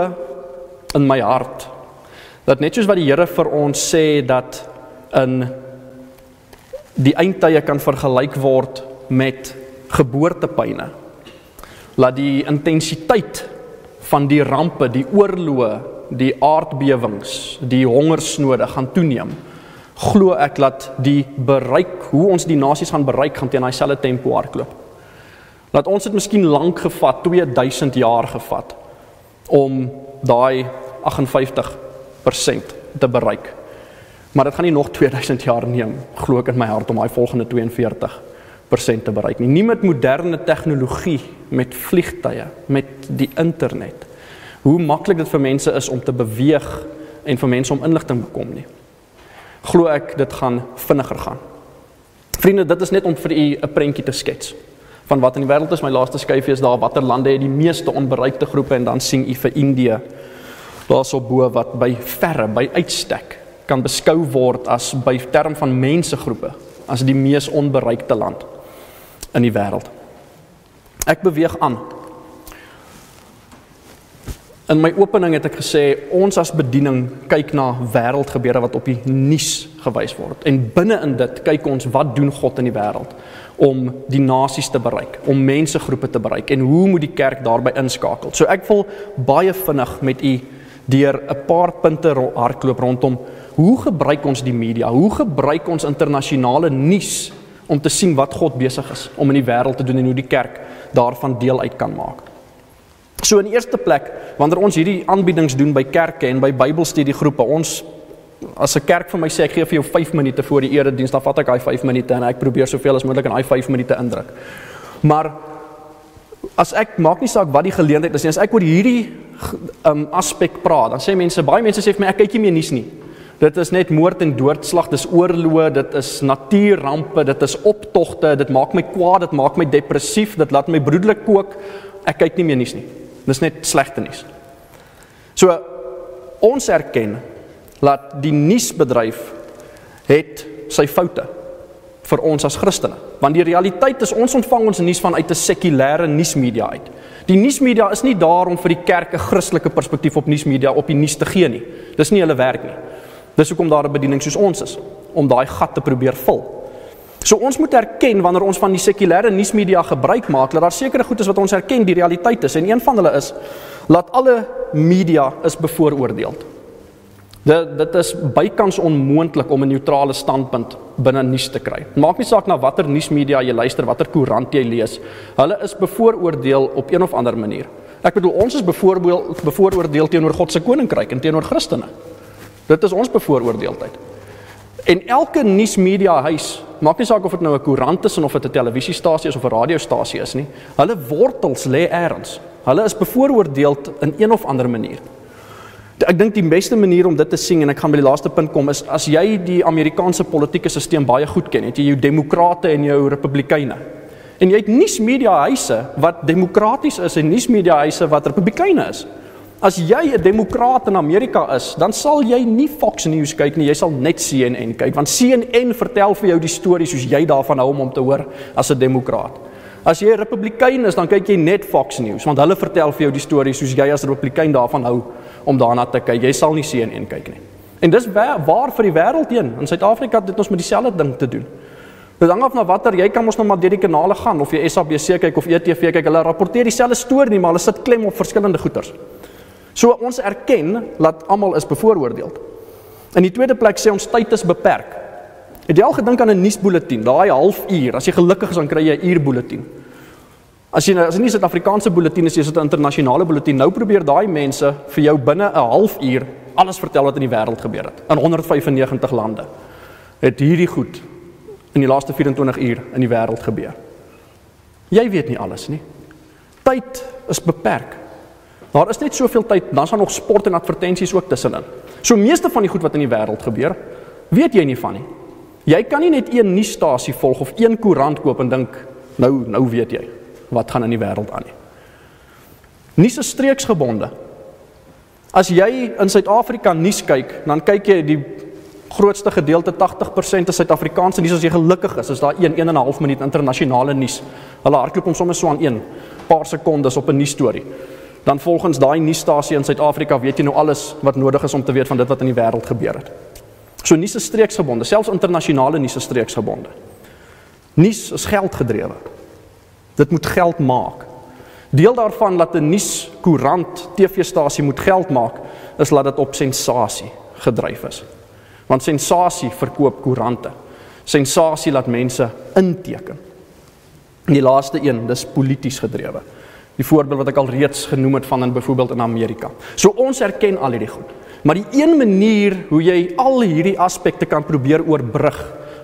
in my hart dat net soos wat die Here vir ons sê dat in die eindtye kan vergelyk word met geboortepyne. Laat die intensiteit van die rampe, die oorloë, die aardbewings, die hongersnode gaan toeneem glo ek dat die bereik hoe ons die nasies gaan bereik gaan teen daai selfde tempo hardloop. Laat ons dit miskien lank gevat, 2000 jaar gevat om daai 58% te bereik. Maar dit gaan nie nog 2000 jaar neem, glo ek in my hart om daai volgende 42% te bereik nie. Nie met moderne tegnologie, met vliegtye, met die internet. Hoe maklik dit vir mense is om te beweeg en vir mense om inligting bekom nie glo ek dit gaan vinniger gaan. Vriende, dit is net om vir u 'n prentjie te skets van wat in die wêreld is. My laaste skyfie is daar watter lande het die meeste onbereikte groepe en dan sien u vir Indië daarso bo wat by verre, by uitstek kan beskou word as by term van mensegroepe as die mees onbereikte land in die wêreld. Ek beweeg aan In my opening het ek gesê ons as bediening kyk na wêreldgebeure wat op die nuus gewys word. En binne in dit kyk ons wat doen God in die wêreld om die nasies te bereik, om mensegroepe te bereik en hoe moet die kerk daarbey inskakel. So ek wil baie vinnig met u deur 'n paar punte hardloop rondom hoe gebruik ons die media? Hoe gebruik ons internasionale nuus om te sien wat God besig is om in die wêreld te doen en hoe die kerk daarvan deel uit kan maak? So in die eerste plek, wanneer ons hierdie aanbiedings doen by kerke en by Bybelstudiegroepe, ons as 'n kerk vir my sê ek gee vir jou 5 minute voor die erediens, dan vat ek daai 5 minute en ek probeer soveel as moontlik in daai 5 minute indruk. Maar as ek maak nie saak wat die geleentheid is nie, as ek oor hierdie um aspek praat, dan sê mense, baie mense sê vir my ek kyk nie meer nuus nie. Dit is net moord en doodslag, dis oorloë, dit is natuurrampe, dit is optogte, dit maak my kwaad, dit maak my depressief, dit laat my broederlik kook. Ek kyk nie meer nuus nie. Dis net slegte nuus. So ons erken dat die nuusbedryf het sy foute vir ons as Christene. Want die realiteit is ons ontvang ons nuus vanuit 'n sekulêre nuusmedia uit. Die nuusmedia is nie daar om vir die kerk 'n Christelike perspektief op nuusmedia op die nuus te gee nie. Dis nie hulle werk nie. Dis hoekom daar 'n bediening soos ons is om daai gat te probeer vul. So ons moet erken wanneer ons van die sekulêre nuusmedia gebruik maak dat daar sekere goed is wat ons erken die realiteit is en een van hulle is dat alle media is bevooroordeel. Dit dit is bykans onmoontlik om 'n neutrale standpunt binne nuus te kry. Maak nie saak na watter nuusmedia jy luister, watter koerant jy lees. Hulle is bevooroordeel op een of ander manier. Ek bedoel ons is bevooroordeel bevooroordeel teenoor God se koninkryk en teenoor Christene. Dit is ons bevooroordeeldheid. En elke nuusmedia huis, maak nie saak of dit nou 'n koerant is of dit 'n televisiestasie is of 'n radiostasie is nie, hulle wortels lê elders. Hulle is bevooroordeel in een of ander manier. Ek dink die beste manier om dit te sien en ek gaan by die laaste punt kom is as jy die Amerikaanse politieke stelsel baie goed ken, het jy jou demokrate en jou republikeine. En jy het nuusmedia huise wat demokraties is en nuusmedia huise wat republikeine is. As jy 'n demokraat in Amerika is, dan sal jy nie Fox News kyk nie, jy sal net CNN kyk want CNN vertel vir jou die stories soos jy daarvan hou om om te hoor as 'n demokraat. As jy 'n republikein is, dan kyk jy net Fox News want hulle vertel vir jou die stories soos jy as republikein daarvan hou om daarna te kyk. Jy sal nie CNN kyk nie. En dis waar, vir die wêreld heen. In Suid-Afrika het ons met dieselfde ding te doen. Dit hang af na watter jy kan mos nou maar deur die kanale gaan of jy SABC kyk of ETV kyk, hulle rapporteer dieselfde storie nie, maar hulle sit klem op verskillende goeters. So ons erken dat almal is bevooroordeel. In die tweede plek sê ons tyd is beperk. Het jy al gedink aan 'n nuusbulletin? Daai halfuur, as jy gelukkig is dan kry jy 'n uurbulletin. As jy as jy nie Suid-Afrikaanse bulletin is, jy sit 'n internasionale bulletin. Nou probeer daai mense vir jou binne 'n halfuur alles vertel wat in die wêreld gebeur het. In 195 lande het hierdie goed in die laaste 24 uur in die wêreld gebeur. Jy weet nie alles nie. Tyd is beperk. Daar is net soveel tyd, dan's daar nog sport en advertensies ook tussenin. So meeste van die goed wat in die wêreld gebeur, weet jy nie van nie. Jy kan nie net een nuusstasie volg of een koerant koop en dink nou nou weet jy wat gaan in die wêreld aan nie. Nuus is streeksgebonde. As jy in Suid-Afrika nuus kyk, dan kyk jy die grootste gedeelte 80% is Suid-Afrikaanse nuus as jy gelukkig is, is daar 1 1 en 'n half minuut internasionale nuus. Hulle hardloop hom sommer so aan 1 paar sekondes op 'n nuus storie dan volgens daai nuusstasie in Suid-Afrika weet jy nou alles wat nodig is om te weet van dit wat in die wêreld gebeur het. So nuus is streeksgebonde, selfs internasionale nuus is streeksgebonde. Nuus is geldgedrewe. Dit moet geld maak. Deel daarvan dat 'n nuuskoerant, TV-stasie moet geld maak, is laat dit op sensasie gedryf is. Want sensasie verkoop koerante. Sensasie laat mense inteken. En die laaste een, dis polities gedrewe. Die voorbeeld wat ek al reeds genoem het van in byvoorbeeld in Amerika. So ons erken al hierdie goed. Maar die een manier hoe jy al hierdie aspekte kan probeer oorbrug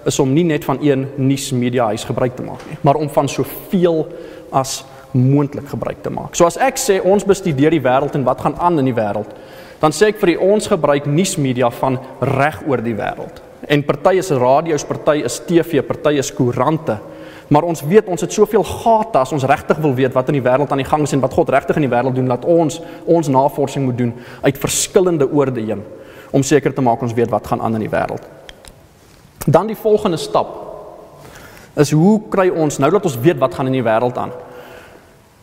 is om nie net van een nuusmedia huis gebruik te maak nie, maar om van soveel as moontlik gebruik te maak. So as ek sê ons bestudeer die wêreld en wat gaan aan in die wêreld, dan sê ek vir die ons gebruik nuusmedia van reg oor die wêreld. En party is radio's, party is TV, party is koerante. Maar ons weet ons het soveel gate as ons regtig wil weet wat in die wêreld aan die gang is en wat God regtig in die wêreld doen dat ons ons navorsing moet doen uit verskillende oorde heen om seker te maak ons weet wat gaan aan in die wêreld. Dan die volgende stap is hoe kry ons nou dat ons weet wat gaan in die wêreld aan?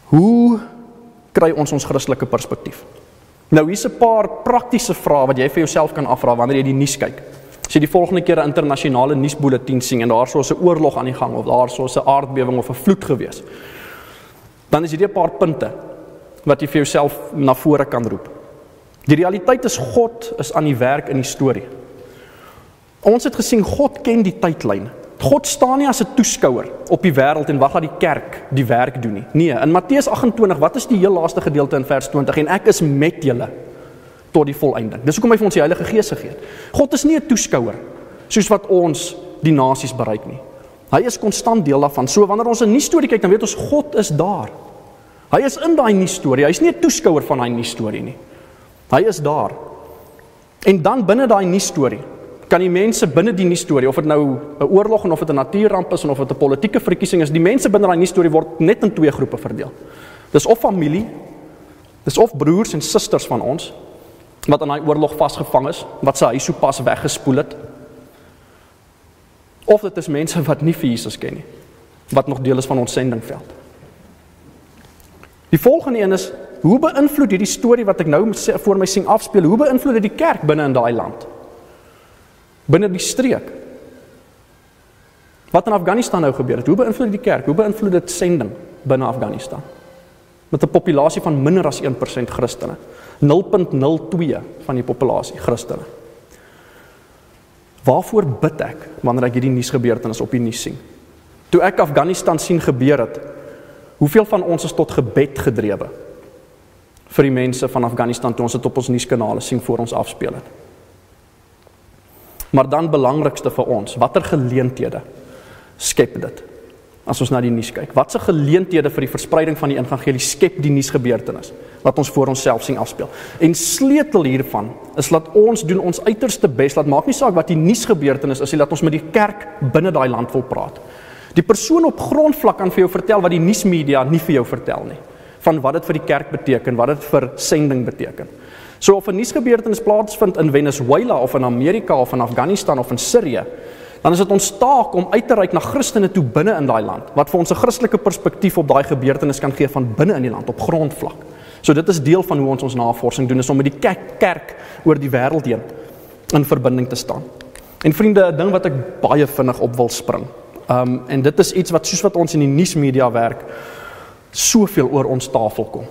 Hoe kry ons ons Christelike perspektief? Nou hier's 'n paar praktiese vrae wat jy vir jouself kan afvra wanneer jy die nuus kyk. As jy die volgende keer 'n internasionale nuusbulletin sien en daar sou 'n oorlog aan die gang of daar sou 'n aardbewing of 'n vloed gewees, dan is hierdie 'n paar punte wat jy vir jouself na vore kan roep. Die realiteit is God is aan die werk in die storie. Ons het gesien God ken die tydlyn. God staan nie as 'n toeskouer op die wêreld en wag dat die kerk die werk doen nie. Nee, in Matteus 28, wat is die heel laaste gedeelte in vers 20 en ek is met julle tot die volëinding. Dis hoekom hy vir ons die Heilige Gees gegee het. God is nie 'n toeskouer soos wat ons die nasies bereik nie. Hy is konstant deel daarvan. So wanneer ons 'n nuus storie kyk, dan weet ons God is daar. Hy is in daai nuus storie. Hy's nie 'n toeskouer van daai nuus storie nie. Hy is daar. En dan binne daai nuus storie kan die mense binne die nuus storie of dit nou 'n oorlog en of dit 'n natuurramp is en of dit 'n politieke verkiesing is, die mense binne daai nuus storie word net in twee groepe verdeel. Dis of familie, dis of broers en susters van ons wat in daai oorlog vasgevang is, wat sy huis sopas weggespoel het. Of dit is mense wat nie vir Jesus ken nie, wat nog deel is van ons sendingveld. Die volgende een is hoe beïnvloed hierdie storie wat ek nou voor my sien afspeel, hoe beïnvloed dit die kerk binne in daai land? binne die streek. Wat in Afghanistan nou gebeur het, hoe beïnvloed dit die kerk? Hoe beïnvloed dit sending binne Afghanistan? Met 'n populasie van minder as 1% Christene. 0.02 van die populasie Christene. Waarvoor bid ek wanneer ek hierdie nuusgebeurtenis op die nuus sien? Toe ek Afghanistan sien gebeur het, hoeveel van ons is tot gebed gedrewe vir die mense van Afghanistan toe ons dit op ons nuuskanale sien voor ons afspeel het? Maar dan belangrikste vir ons, watter geleenthede skep dit? As ons na die nuus kyk, watse geleenthede vir die verspreiding van die evangelie skep die nuusgebeurtenis wat ons voor onsself sien afspeel? En sleutel hiervan is dat ons doen ons uiterste bes, laat maak nie saak wat die nuusgebeurtenis is, laat ons met die kerk binne daai land wil praat. Die persoon op grondvlak kan vir jou vertel wat die nuusmedia nie vir jou vertel nie, van wat dit vir die kerk beteken, wat dit vir sending beteken. So of 'n nuusgebeurtenis plaasvind in Venezuela of in Amerika of in Afghanistan of in Sirië, dan is dit ons taak om uit te reik na Christene toe binne in daai land wat vir ons 'n Christelike perspektief op daai gebeurtenis kan gee van binne in die land op grondvlak. So dit is deel van hoe ons ons navorsing doen is om met die kerk, kerk oor die wêreld heen in verbinding te staan. En vriende, 'n ding wat ek baie vinnig op wil spring. Um en dit is iets wat soos wat ons in die nuusmedia werk, soveel oor ons tafel kom.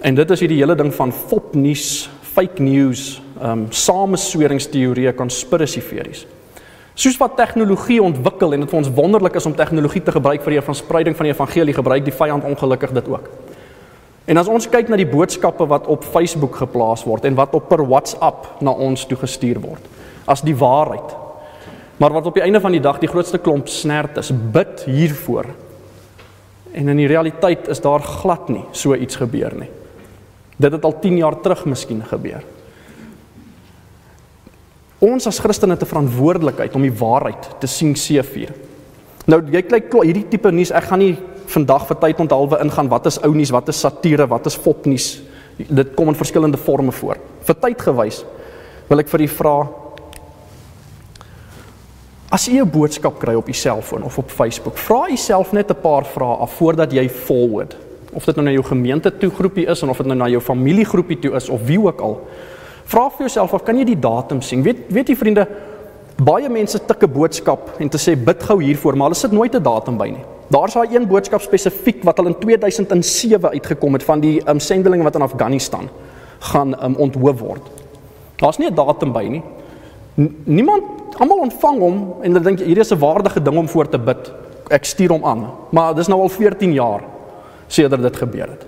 En dit is hierdie hele ding van fopnuus, fake news, ehm um, samesweringsteorieë, conspiracy theories. Soos wat tegnologie ontwikkel en dit vir ons wonderlik is om tegnologie te gebruik vir die verspreiding van die evangelie, gebruik die vyand ongelukkig dit ook. En as ons kyk na die boodskappe wat op Facebook geplaas word en wat op per WhatsApp na ons toe gestuur word as die waarheid. Maar wat op die einde van die dag die grootste klomp snert is, bid hiervoor. En in die realiteit is daar glad nie so iets gebeur nie. Dit het al 10 jaar terug miskien gebeur. Ons as Christene het 'n verantwoordelikheid om die waarheid te sien seëvier. Nou jy kyk hierdie tipe nuus, ek gaan nie vandag vir tyd onthaalwe ingaan wat is ou nuus, wat is satire, wat is fopnuus. Dit kom in verskillende forme voor. Vir tyd gewys wil ek vir u vra As jy 'n boodskap kry op jou selfoon of op Facebook, vra jouself net 'n paar vrae af voordat jy forward of dit nou na jou gemeente toe groepie is of dit nou na jou familiegroepie toe is of wie ook al. Vra vir jouself of kan jy die datum sien? Weet weet jy vriende, baie mense tik 'n boodskap en te sê bid gou hiervoor, maar hulle sit nooit 'n datum by nie. Daar's daai een boodskap spesifiek wat al in 2007 uitgekom het van die um, sendelinge wat in Afghanistan gaan um, onthoof word. Daar's nie 'n datum by nie. N niemand almal ontvang hom en hulle dink hierdie is 'n waardige ding om voor te bid. Ek stuur hom aan. Maar dis nou al 14 jaar sedert dit gebeur het.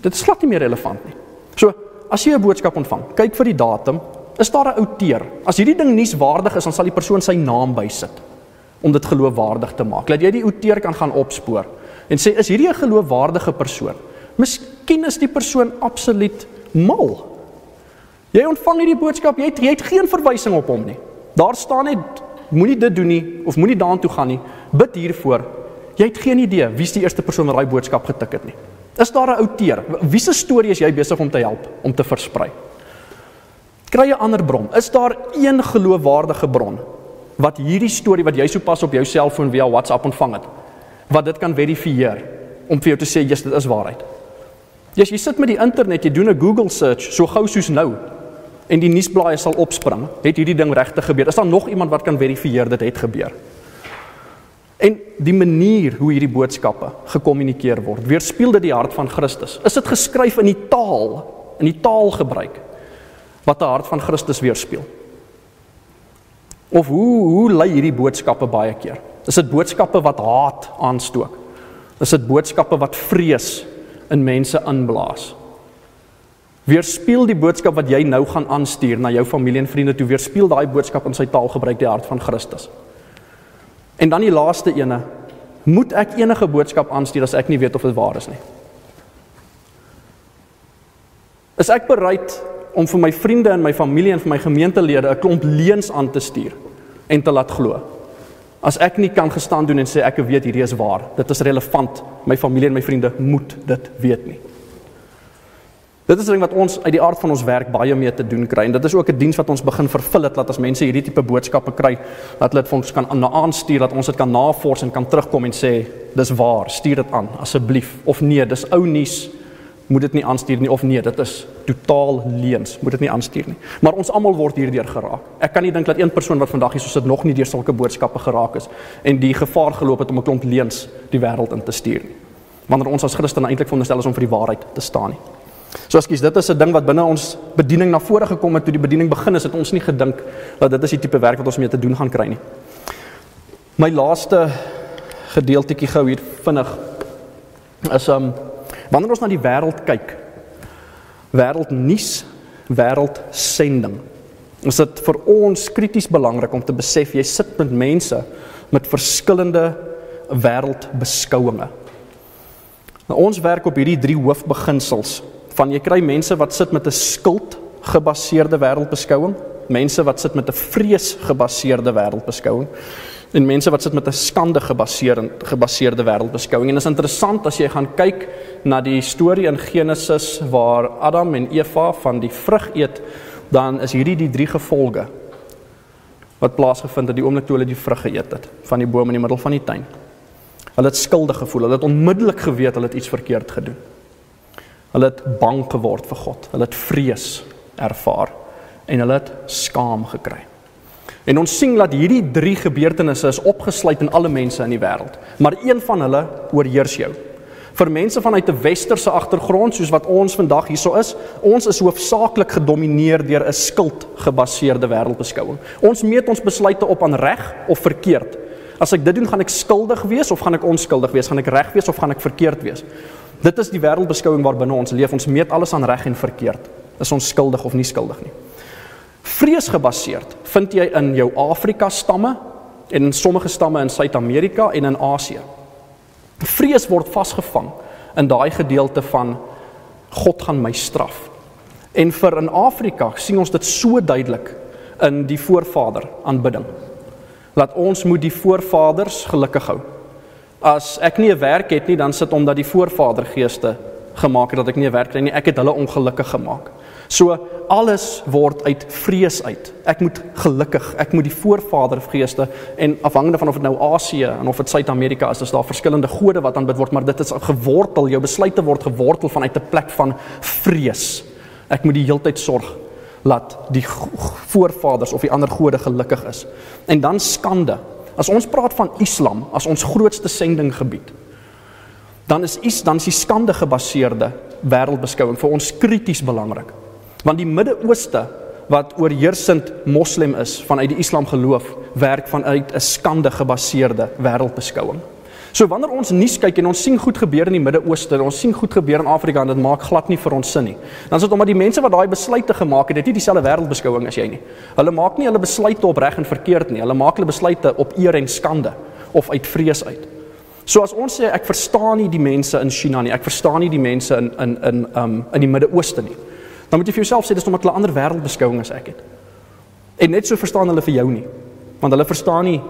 Dit is glad nie meer relevant nie. So, as jy 'n boodskap ontvang, kyk vir die datum. Is daar 'n outeer? As hierdie ding nuuswaardig is, dan sal die persoon sy naam bysit om dit geloofwaardig te maak. Laat jy die outeer kan gaan opspoor en sê is hierdie 'n geloofwaardige persoon? Miskien is die persoon absoluut mal. Jy ontvang hierdie boodskap, jy het, jy het geen verwysing op hom nie. Daar staan net moenie dit doen nie of moenie daartoe gaan nie. Bid hiervoor Jy het geen idee wie's die eerste persoon wat daai boodskap getik het nie. Is daar 'n outeer? Wie se storie is jy besig om te help om te versprei? Kry 'n ander bron. Is daar een geloofwaardige bron wat hierdie storie wat jy sopas op jou selfoon via WhatsApp ontvang het, wat dit kan verifieer om vir jou te sê jy's dit is waarheid? Jy jy sit met die internet, jy doen 'n Google search so gou soos nou. en die nuusblaaie sal opspring, het hierdie ding regtig gebeur? Is daar nog iemand wat kan verifieer dit het gebeur? En die manier hoe hierdie boodskappe gekommunikeer word, weerspieël dit die hart van Christus. Is dit geskryf in die taal, in die taalgebruik wat die hart van Christus weerspieël? Of hoe hoe lei hierdie boodskappe baie keer? Is dit boodskappe wat haat aanstook? Is dit boodskappe wat vrees in mense inblaas? Weerspieël die boodskap wat jy nou gaan aanstuur na jou familie en vriende toe, weerspieël daai boodskap in sy taalgebruik die hart van Christus. En dan die laaste ene, moet ek enige boodskap aanstuur as ek nie weet of dit waar is nie? Is ek bereid om vir my vriende en my familie en vir my gemeentelede 'n klomp leuns aan te stuur en te laat glo? As ek nie kan gestaan doen en sê ek weet hierdie is waar, dit is relevant, my familie en my vriende moet dit weet nie. Dit is ding wat ons uit die aard van ons werk baie mee te doen kry en dit is ook 'n diens wat ons begin vervul het dat as mense hierdie tipe boodskappe kry, dat hulle dit vir ons kan aanstuur dat ons dit kan navors en kan terugkom en sê dis waar, stuur dit aan asseblief of nee, dis ou nuus, moet dit nie aanstuur nie of nee, dit is totaal leuns, moet dit nie aanstuur nie. Maar ons almal word hierdeur geraak. Ek kan nie dink dat een persoon wat vandag hier so sit nog nie deur sulke boodskappe geraak is en die gevaar geloop het om 'n klomp leuns die wêreld in te stuur nie. Wanneer ons as Christene eintlik veronderstel is om vir die waarheid te staan nie. So ekskuus, dit is 'n ding wat binne ons bediening na vore gekom het toe die bediening begin is, het ons nie gedink dat dit is die tipe werk wat ons mee te doen gaan kry nie. My laaste gedeeltjie gou hier vinnig is um wanneer ons na die wêreld kyk, wêreldnuus, wêreldsending. Is dit vir ons krities belangrik om te besef jy sit met mense met verskillende wêreldbeskouinge. Nou ons werk op hierdie drie hoofbeginsels van jy kry mense wat sit met 'n skuld gebaseerde wêreldbeskouing, mense wat sit met 'n vrees gebaseerde wêreldbeskouing en mense wat sit met 'n skande gebaseerde gebaseerde wêreldbeskouing. En dit is interessant as jy gaan kyk na die storie in Genesis waar Adam en Eva van die vrug eet, dan is hierdie die drie gevolge wat plaasgevind het die oomblik toe hulle die vrug geëet het van die boom in die middel van die tuin. Hulle het skuldig gevoel, hulle het onmiddellik geweet hulle het iets verkeerd gedoen. Hulle het bang geword vir God. Hulle het vrees ervaar en hulle het skaam gekry. En ons sien dat hierdie drie gebeurtenisse is opgesluit in alle mense in die wêreld, maar een van hulle oorheers jou. Vir mense vanuit 'n westerse agtergrond soos wat ons vandag hierso is, ons is hoofsaaklik gedomeineer deur 'n skuldgebaseerde wêreldbeskouing. Ons meet ons besluite op aan reg of verkeerd. As ek dit doen, gaan ek skuldig wees of gaan ek onskuldig wees? Gaan ek reg wees of gaan ek verkeerd wees? Dit is die wêreldbeskouing waarbinne ons leef. Ons meet alles aan reg en verkeerd. Is ons skuldig of nie skuldig nie? Vreesgebaseerd vind jy in jou Afrika stamme en in sommige stamme in Suid-Amerika en in Asië. Vrees word vasgevang in daai gedeelte van God gaan my straf. En vir in Afrika sien ons dit so duidelik in die voorvader aanbidding. Laat ons moet die voorvaders gelukkig hou. As ek nie 'n werk het nie, dan sit omdat die voorvader geeste gemaak het dat ek nie 'n werk kry nie. Ek het hulle ongelukkig gemaak. So alles word uit vrees uit. Ek moet gelukkig, ek moet die voorvader geeste en afhangende van of dit nou Asië en of dit Suid-Amerika is, is daar verskillende gode wat aanbid word, maar dit is gewortel, jou besluite word gewortel vanuit 'n plek van vrees. Ek moet die heeltyd sorg laat die voorvaders of die ander gode gelukkig is. En dan skande. As ons praat van Islam as ons grootste sendinggebied, dan is is dan is die skande gebaseerde wêreldbeskouing vir ons krities belangrik. Want die Midde-Ooste wat oorheersend moslem is vanuit die Islam geloof, werk vanuit 'n skande gebaseerde wêreldbeskouing. So wanneer ons nuus kyk en ons sien goed gebeur in die Midde-Ooste, ons sien goed gebeur in Afrika en dit maak glad nie vir ons sin nie. Dan is dit omdat die mense wat daai besluite gemaak het, dit nie dieselfde wêreldbeskouing as jy nie. Hulle maak nie hulle besluite op reg en verkeerd nie. Hulle maak hulle besluite op eer en skande of uit vrees uit. So as ons sê ek verstaan nie die mense in China nie, ek verstaan nie die mense in in in um in die Midde-Ooste nie. Dan moet jy vir jouself sê dis omdat hulle ander wêreldbeskouing as ek het. En net so verstaan hulle vir jou nie. Want hulle verstaan nie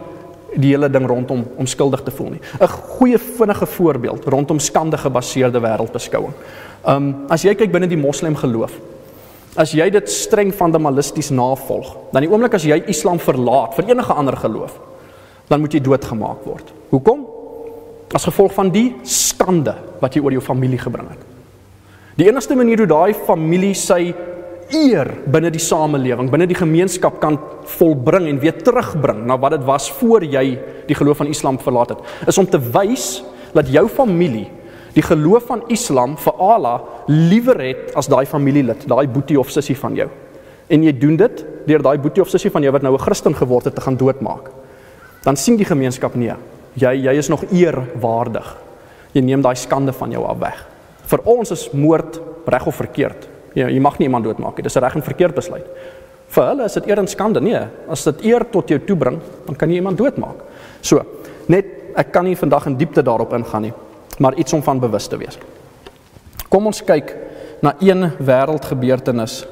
die hele ding rondom om skuldig te voel nie. 'n Goeie vinnige voorbeeld rondom skande gebaseerde wêreldbeskouing. Um as jy kyk binne die moslem geloof, as jy dit streng fundamentalisties navolg, dan die oomblik as jy Islam verlaat vir enige ander geloof, dan moet jy doodgemaak word. Hoekom? As gevolg van die skande wat jy oor jou familie gebring het. Die enigste manier hoe daai familie sy eer binne die samelewing, binne die gemeenskap kan volbring en weer terugbring na wat dit was voor jy die geloof van Islam verlaat het, is om te wys dat jou familie die geloof van Islam vir Allah liewer het as daai familielid, daai boetie of sussie van jou. En jy doen dit deur daai boetie of sussie van jou wat nou 'n Christen geword het te gaan doodmaak. Dan sien die gemeenskap nee, jy jy is nog eerwaardig. Jy neem daai skande van jou af weg. Vir ons is moord reg of verkeerd. Jy jy mag nie iemand doodmaak nie. Dis 'n reg en verkeerd besluit. Vir hulle is dit eer en skande. Nee, as dit eer tot jou toe bring, dan kan jy iemand doodmaak. So, net ek kan nie vandag in diepte daarop ingaan nie maar iets om van bewus te wees. Kom ons kyk na een wêreldgebeurtenis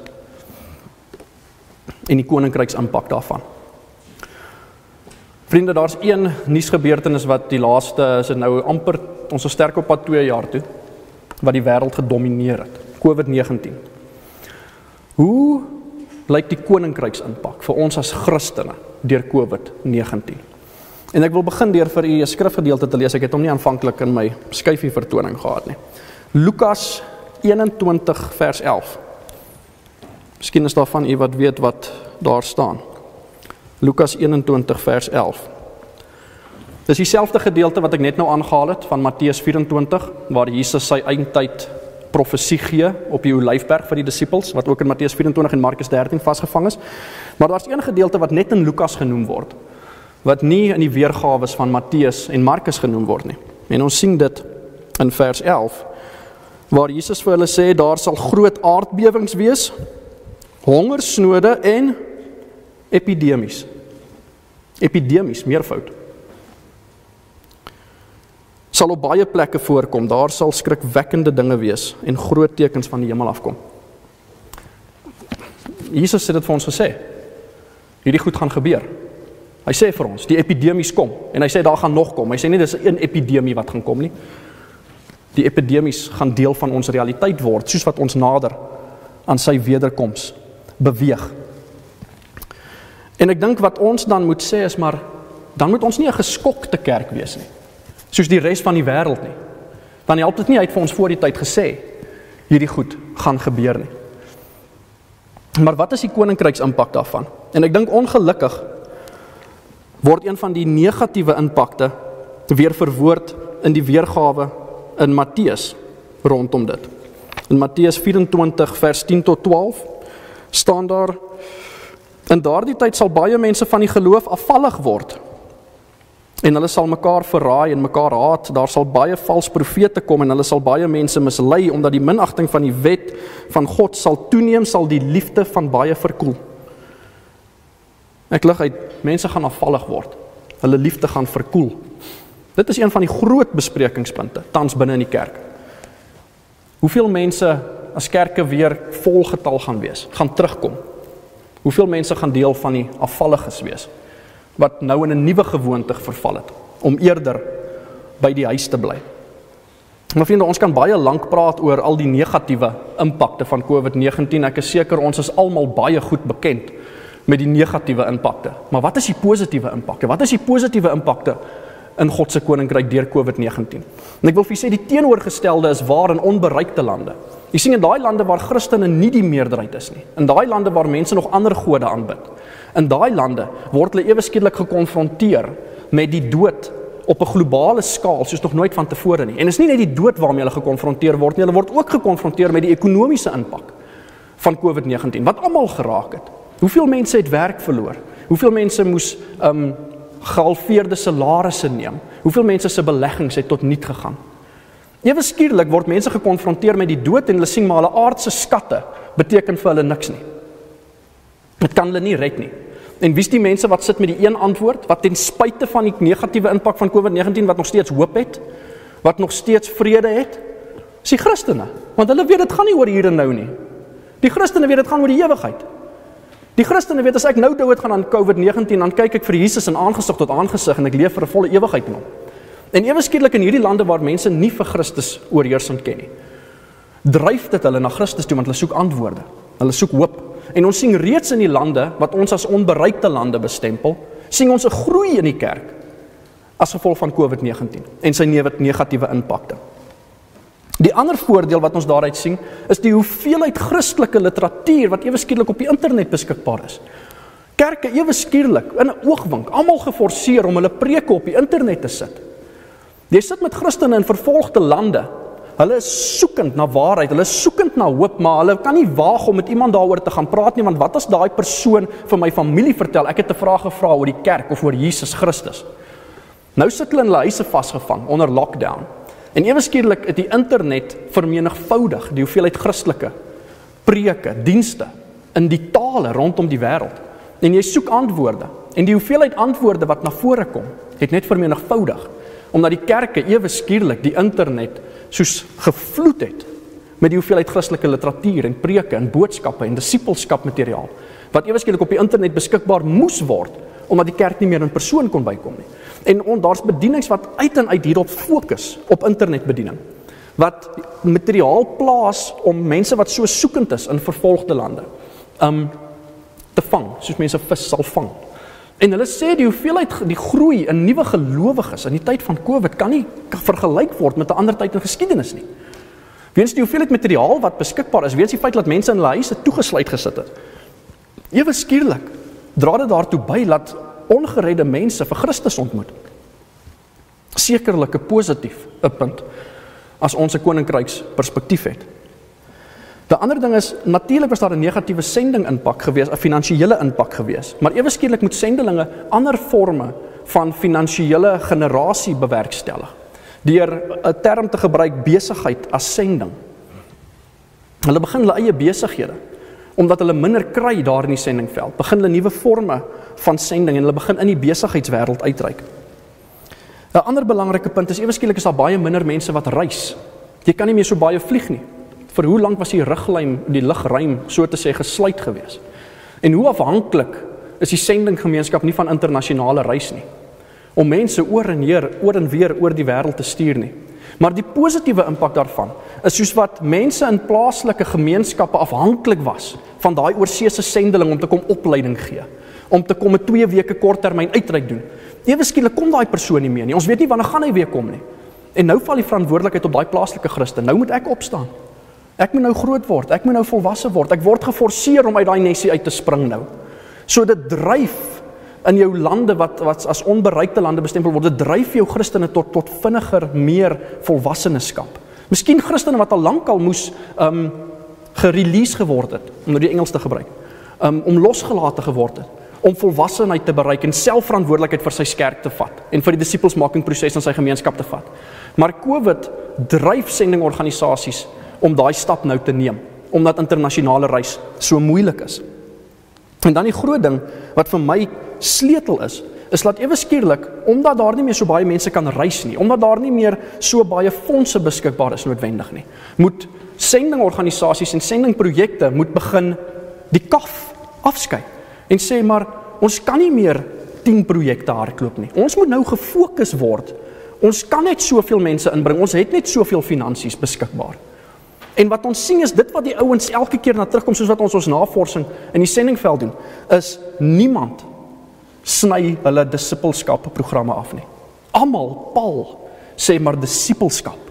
en die koninkryks impak daarvan. Vriende, daar's een nuusgebeurtenis wat die laaste is dit nou amper ons is sterk op pad 2 jaar toe wat die wêreld gedomeineer het. COVID-19. Hoe lyk die koninkryks impak vir ons as Christene deur COVID-19? En ek wil begin deur vir u 'n skrifgedeelte te lees. Ek het hom nie aanvanklik in my skyfie vertoning gehad nie. Lukas 21 vers 11. Miskien is daar van u wat weet wat daar staan. Lukas 21 vers 11. Dis dieselfde gedeelte wat ek net nou aangehaal het van Matteus 24 waar Jesus sy eindtyd profesie gee op die Olyfberg vir die disippels wat ook in Matteus 24 en Markus 13 vasgevang is. Maar daar's een gedeelte wat net in Lukas genoem word wat nie in die weergawe van Matteus en Markus genoem word nie. En ons sien dit in vers 11 waar Jesus vir hulle sê daar sal groot aardbewings wees, hongersnode en epidemies. Epidemies, meervoud. Sal op baie plekke voorkom. Daar sal skrikwekkende dinge wees en groot tekens van die hemel afkom. Jesus het dit vir ons gesê. Hierdie goed gaan gebeur. Hy sê vir ons, die epidemies kom en hy sê daar gaan nog kom. Hy sê nie dis 'n epidemie wat gaan kom nie. Die epidemies gaan deel van ons realiteit word soos wat ons nader aan sy wederkoms beweeg. En ek dink wat ons dan moet sê is maar dan moet ons nie 'n geskokte kerk wees nie. Soos die res van die wêreld nie. Dan help dit nie uit vir ons voor die tyd gesê hierdie goed gaan gebeur nie. Maar wat is die koninkryks impak daarvan? En ek dink ongelukkig word een van die negatiewe impakte weer verwoord in die weergawe in Matteus rondom dit. In Matteus 24 vers 10 tot 12 staan daar in daardie tyd sal baie mense van die geloof afvallig word en hulle sal mekaar verraai en mekaar haat. Daar sal baie valse profete kom en hulle sal baie mense mislei omdat die minagting van die wet van God sal toeneem, sal die liefde van baie verkoel. Ek lig uit, mense gaan afvallig word. Hulle liefde gaan verkoel. Dit is een van die groot besprekingspunte tans binne in die kerk. Hoeveel mense as kerke weer vol getal gaan wees, gaan terugkom. Hoeveel mense gaan deel van die afvalliges wees wat nou in 'n nuwe gewoonte verval het om eerder by die huis te bly. Maar vriende, ons kan baie lank praat oor al die negatiewe impakte van COVID-19. Ek is seker ons is almal baie goed bekend met die negatiewe impakte. Maar wat is die positiewe impakte? Wat is die positiewe impakte in God se koninkryk deur COVID-19? En ek wil vir julle sê die teenoorgestelde is waar in onbereikte lande. Jy sien in daai lande waar Christene nie die meerderheid is nie. In daai lande waar mense nog ander gode aanbid. In daai lande word hulle ewe skielik gekonfronteer met die dood op 'n globale skaal soos nog nooit vantevore nie. En is nie net die dood waarmee hulle gekonfronteer word nie, hulle word ook gekonfronteer met die ekonomiese impak van COVID-19 wat almal geraak het. Hoeveel mense het werk verloor? Hoeveel mense moes um gehalveerde salarisse neem? Hoeveel mense se beleggings het tot niet gegaan? Ewe skielik word mense gekonfronteer met die dood en hulle sien maar hulle aardse skatte beteken vir hulle niks nie. Dit kan hulle nie red nie. En wie's die mense wat sit met die een antwoord wat ten spyte van die negatiewe impak van COVID-19 wat nog steeds hoop het, wat nog steeds vrede het? Dis die Christene, want hulle weet dit gaan nie oor hier en nou nie. Die Christene weet dit gaan oor die ewigheid. Die Christene weet as ek nou dood gaan aan COVID-19, dan kyk ek vir Jesus in aangesig tot aangesig en ek leef vir 'n volle ewigheid met hom. En ewe skielik in hierdie lande waar mense nie vir Christus oorheersend ken nie, dryf dit hulle na Christus toe want hulle soek antwoorde. Hulle soek hoop. En ons sien reeds in die lande wat ons as onbereikte lande bestempel, sien ons 'n groei in die kerk as gevolg van COVID-19 en sy negatiewe impakte. Die ander voordeel wat ons daaruit sien, is die hoeveelheid Christelike literatuur wat ewe skielik op die internet beskikbaar is. Kerke ewe skielik in 'n oogwink, almal geforseer om hulle preke op die internet te sit. Jy sit met Christene in vervolgde lande. Hulle is soekend na waarheid, hulle is soekend na hoop, maar hulle kan nie waag om met iemand daaroor te gaan praat nie want wat as daai persoon vir my familie vertel ek het 'n vraag gevra oor die kerk of oor Jesus Christus. Nou sit hulle in hulle huise vasgevang onder lockdown. En ewe skielik het die internet vermenigvoudig die hoeveelheid Christelike preke, dienste in die tale rondom die wêreld. En jy soek antwoorde en die hoeveelheid antwoorde wat na vore kom, het net vermenigvoudig omdat die kerke ewe skielik die internet soos gevloed het met die hoeveelheid Christelike literatuur en preke en boodskappe en disipelskap materiaal wat ewe skielik op die internet beskikbaar moes word omdat die kerk nie meer in persoon kon bykom nie. En on, daar's bedienings wat uit en uit hierop fokus op internetbediening wat materiaal plaas om mense wat so soekend is in vervolgde lande um te vang soos mense vis sal vang. En hulle sê die hoeveelheid die groei in nuwe gelowiges in die tyd van Covid kan nie vergelyk word met 'n ander tyd in geskiedenis nie. Weens die hoeveelheid materiaal wat beskikbaar is, weens die feit dat mense in hulle huise toegesluit gesit het. Ewe skielik dra dit daartoe by dat ongeredde mense vir Christus ontmoet. Sekerlik 'n positief punt as ons 'n koninkryks perspektief het. Die ander ding is natuurlik was daar 'n negatiewe sending impak gewees, 'n finansiële impak gewees, maar ewe skielik moet sendelinge ander forme van finansiële generasie bewerkstellig deur 'n term te gebruik besigheid as sending. Hulle begin hulle eie besighede omdat hulle minder kry daar in die sendingveld. Begin hulle nuwe forme van sending en hulle begin in die besigheidswêreld uitreik. 'n Ander belangrike punt is ewe skielik is daar baie minder mense wat reis. Jy kan nie meer so baie vlieg nie. Vir hoe lank was die riglyn, die lugruim so te sê gesluit gewees? En hoe afhanklik is die sendinggemeenskap nie van internasionale reis nie om mense oor en weer oor en weer oor die wêreld te stuur nie. Maar die positiewe impak daarvan is soos wat mense in plaaslike gemeenskappe afhanklik was van daai oorseese sendeling om te kom opleiding gee om te kom 'n 2 weke korttermyn uitreik doen. Ewe skielik kom daai persoon nie meer nie. Ons weet nie wanneer gaan hy weer kom nie. En nou val die verantwoordelikheid op daai plaaslike Christen. Nou moet ek opstaan. Ek moet nou groot word. Ek moet nou volwasse word. Ek word geforseer om uit daai nesie uit te spring nou. So dit dryf in jou lande wat wat as onbereikte lande bestempel word, dit dryf jou Christene tot tot vinniger meer volwasseneskap. Miskien Christene wat al lank al moes um gerelease geword het om nou die Engels te gebruik. Um om losgelate geword het om volwassenheid te bereik en selfverantwoordelikheid vir sy kerk te vat en vir die disippelsmaking proses in sy gemeenskap te vat. Maar COVID dryf sendingorganisasies om daai stap nou te neem omdat internasionale reis so moeilik is. En dan die groot ding wat vir my sleutel is, is dat ewe skielik omdat daar nie meer so baie mense kan reis nie, omdat daar nie meer so baie fondse beskikbaar is noodwendig nie, moet sendingorganisasies en sendingprojekte moet begin die kaf afskei en sê maar ons kan nie meer 10 projekte hardloop nie. Ons moet nou gefokus word. Ons kan net soveel mense inbring. Ons het net soveel finansies beskikbaar. En wat ons sien is dit wat die ouens elke keer na terugkom soos wat ons ons navorsing in die sendingveld doen, is niemand sny hulle disippelskap programme af nie. Almal Paul sê maar disippelskap.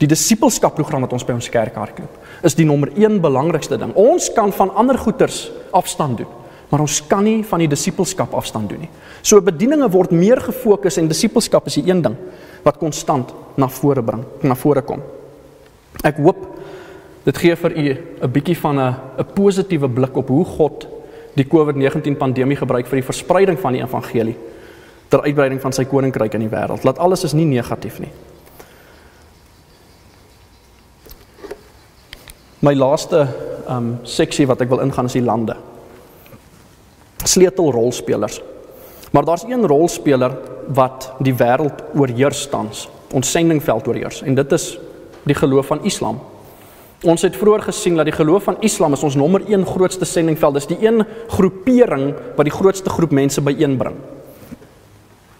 Die disippelskap program wat ons by ons kerk hardloop is die nommer 1 belangrikste ding. Ons kan van ander goeters afstand doen maar ons kan nie van die disippelskap afstand doen nie. So bedieninge word meer gefokus en disippelskap is die een ding wat konstant na vore bring, na vore kom. Ek hoop dit gee vir u 'n bietjie van 'n 'n positiewe blik op hoe God die COVID-19 pandemie gebruik vir die verspreiding van die evangelie ter uitbreiding van sy koninkryk in die wêreld. Laat alles is nie negatief nie. My laaste um, seksie wat ek wil ingaan is die lande sleutelrolspelers. Maar daar's een rolspeler wat die wêreld oorheers tans, ons sendingveld oorheers en dit is die geloof van Islam. Ons het vroeër gesien dat die geloof van Islam is ons nommer 1 grootste sendingveld. Dis die een groepering wat die grootste groep mense byeenbring.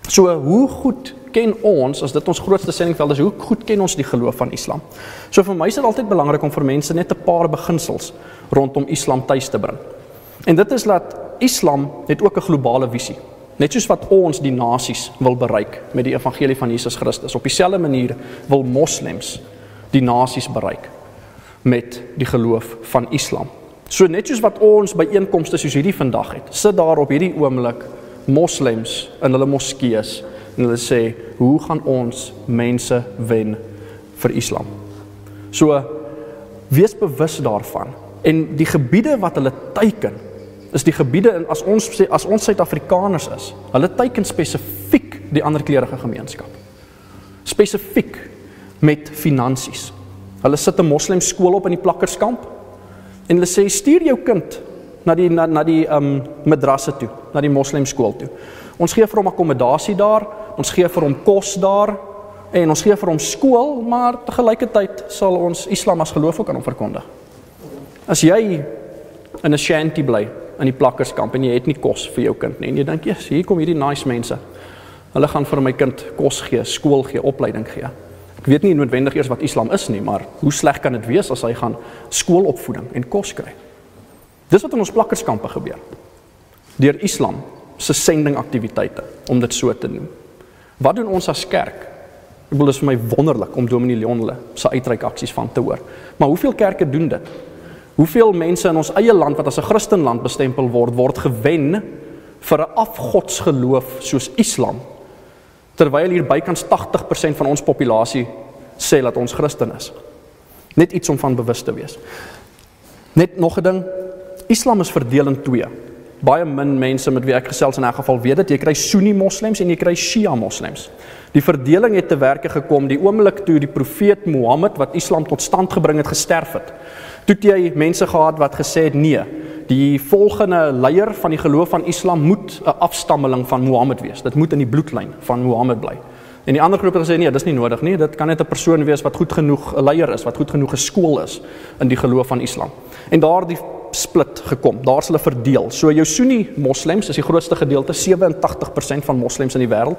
So hoe goed ken ons as dit ons grootste sendingveld is, hoe goed ken ons die geloof van Islam? So vir my is dit altyd belangrik om vir mense net 'n paar beginsels rondom Islam tuis te bring. En dit is dat Islam het ook 'n globale visie. Net soos wat ons die nasies wil bereik met die evangelie van Jesus Christus. Op dieselfde manier wil moslems die nasies bereik met die geloof van Islam. So net soos wat ons by einkomste soos hierdie vandag het, sit daar op hierdie oomblik moslems in hulle moskeeë en hulle sê, "Hoe gaan ons mense wen vir Islam?" So wees bewus daarvan en die gebiede wat hulle teiken is die gebiede in as ons sê as ons Suid-Afrikaners is. Hulle teiken spesifiek die ander kleurige gemeenskap. Spesifiek met finansies. Hulle sit 'n moslem skool op in die plakkerskamp en hulle sê stuur jou kind na die na, na die um madrasse toe, na die moslem skool toe. Ons gee vir hom akkommodasie daar, ons gee vir hom kos daar en ons gee vir hom skool, maar te gelykertyd sal ons Islam as geloof ook aan hom verkondig. As jy in 'n shanty bly in die plakkerskamp en jy het nie kos vir jou kind nie en jy dink, "Ja, hier kom hierdie nice mense. Hulle gaan vir my kind kos gee, skool gee, opleiding gee." Ek weet nie noodwendig eers wat Islam is nie, maar hoe sleg kan dit wees as hy gaan skoolopvoeding en kos kry? Dis wat in ons plakkerskampe gebeur. Deur Islam se sendingaktiwiteite om dit so te noem. Wat doen ons as kerk? Ek bedoel dit is vir my wonderlik om Dominee Leonle se uitreikaksies van te hoor. Maar hoeveel kerke doen dit? Hoeveel mense in ons eie land wat as 'n Christenland bestempel word, word gewen vir 'n afgodsgeloof soos Islam? Terwyl hier bykans 80% van ons populasie sê dat ons Christen is. Net iets om van bewus te wees. Net nog 'n ding. Islam is verdeel in twee. Baie min mense met wie ek gesels in 'n geval weet dit jy kry Sunni moslems en jy kry Shia moslems. Die verdeling het te werke gekom die oomblik toe die profeet Mohammed wat Islam tot stand gebring het gesterf het. Toe het jy mense gehad wat gesê het nee, die volgende leier van die geloof van Islam moet 'n afstammeling van Mohammed wees. Dit moet in die bloedlyn van Mohammed bly. En die ander groep het gesê nee, dis nie nodig nie. Dit kan net 'n persoon wees wat goed genoeg 'n leier is, wat goed genoeg geskool is in die geloof van Islam. En daardie split gekom. Daar's hulle verdeel. So jou Sunni moslems is die grootste gedeelte, 87% van moslems in die wêreld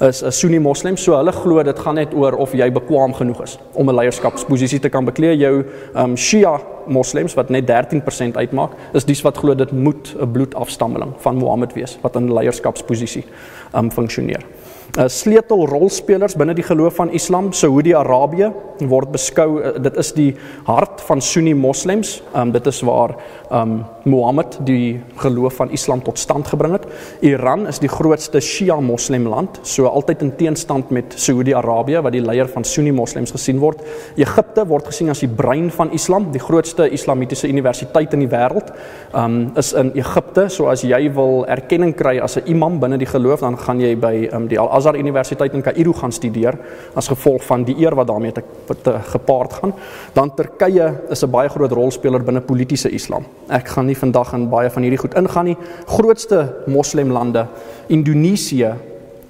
is 'n Sunni moslim, so hulle glo dit gaan net oor of jy bekwam genoeg is om 'n leierskapsposisie te kan beklee. Jou um Shia moslems wat net 13% uitmaak, is dies wat glo dit moet 'n bloedafstammeling van Mohammed wees wat in leierskapsposisie um funksioneer. Uh, sleutelrolspelers binne die geloof van Islam, Saudi-Arabië word beskou uh, dit is die hart van Sunni moslems. Um dit is waar um Mohammed die geloof van Islam tot stand gebring het. Iran is die grootste Shia moslemland, so altyd in teenstand met Saudi-Arabië wat die leier van Sunni moslems gesien word. Egipte word gesien as die brein van Islam, die grootste islamitiese universiteit in die wêreld. Um is in Egipte, so as jy wil erkenning kry as 'n imam binne die geloof, dan gaan jy by um die Al Azhar Universiteit in Kaïro gaan studeer as gevolg van die eer wat daarmee te, te gepaard gaan. Dan Turkye is 'n baie groot rolspeler binne politieke Islam. Ek gaan nie vandag in baie van hierdie goed ingaan nie. Grootste moslemlande: Indonesië,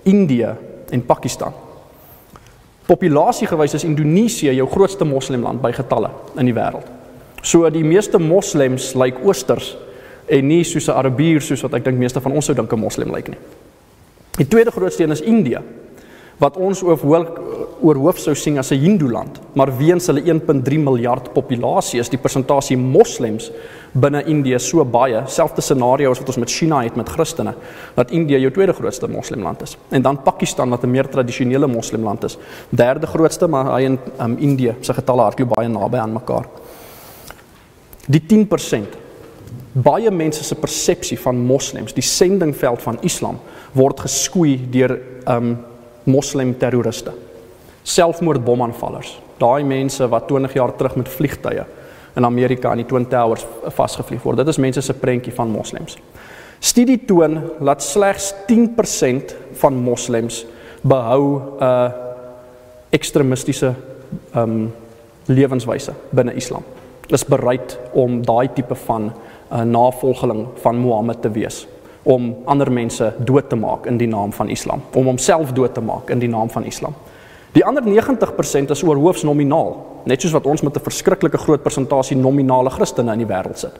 Indië en Pakistan. Populasiegewys is Indonesië jou grootste moslemland by getalle in die wêreld. So die meeste moslems lyk like oosters en nie soos 'n Arabier soos wat ek dink meeste van ons sou dink 'n moslem lyk like nie. Die tweede grootste een is Indië wat ons oor oor hoof sou sien as 'n Hindoe land, maar weens hulle 1.3 miljard populasie is die persentasie moslems binne Indië so baie, selfde scenario as wat ons met China het met Christene, dat Indië jou tweede grootste moslemland is. En dan Pakistan wat 'n meer tradisionele moslemland is, derde grootste, maar hy en um, Indië se getalle hardloop baie naby aan mekaar. Die 10% baie mense se persepsie van moslems, die sendingveld van Islam word geskoei deur um moslem terroriste. Selfmoordbomaanvallers. Daai mense wat 20 jaar terug met vliegtye in Amerika aan die Twin Towers vasgevlieg word. Dit is mense se prentjie van moslems. Studie toon dat slegs 10% van moslems behou 'n uh, ekstremistiese um lewenswyse binne Islam. Is bereid om daai tipe van 'n navolgeling van Mohammed te wees om ander mense dood te maak in die naam van Islam, om homself dood te maak in die naam van Islam. Die ander 90% is oorhoofs nominaal, net soos wat ons met 'n verskriklike groot persentasie nominale Christene in die wêreld sit.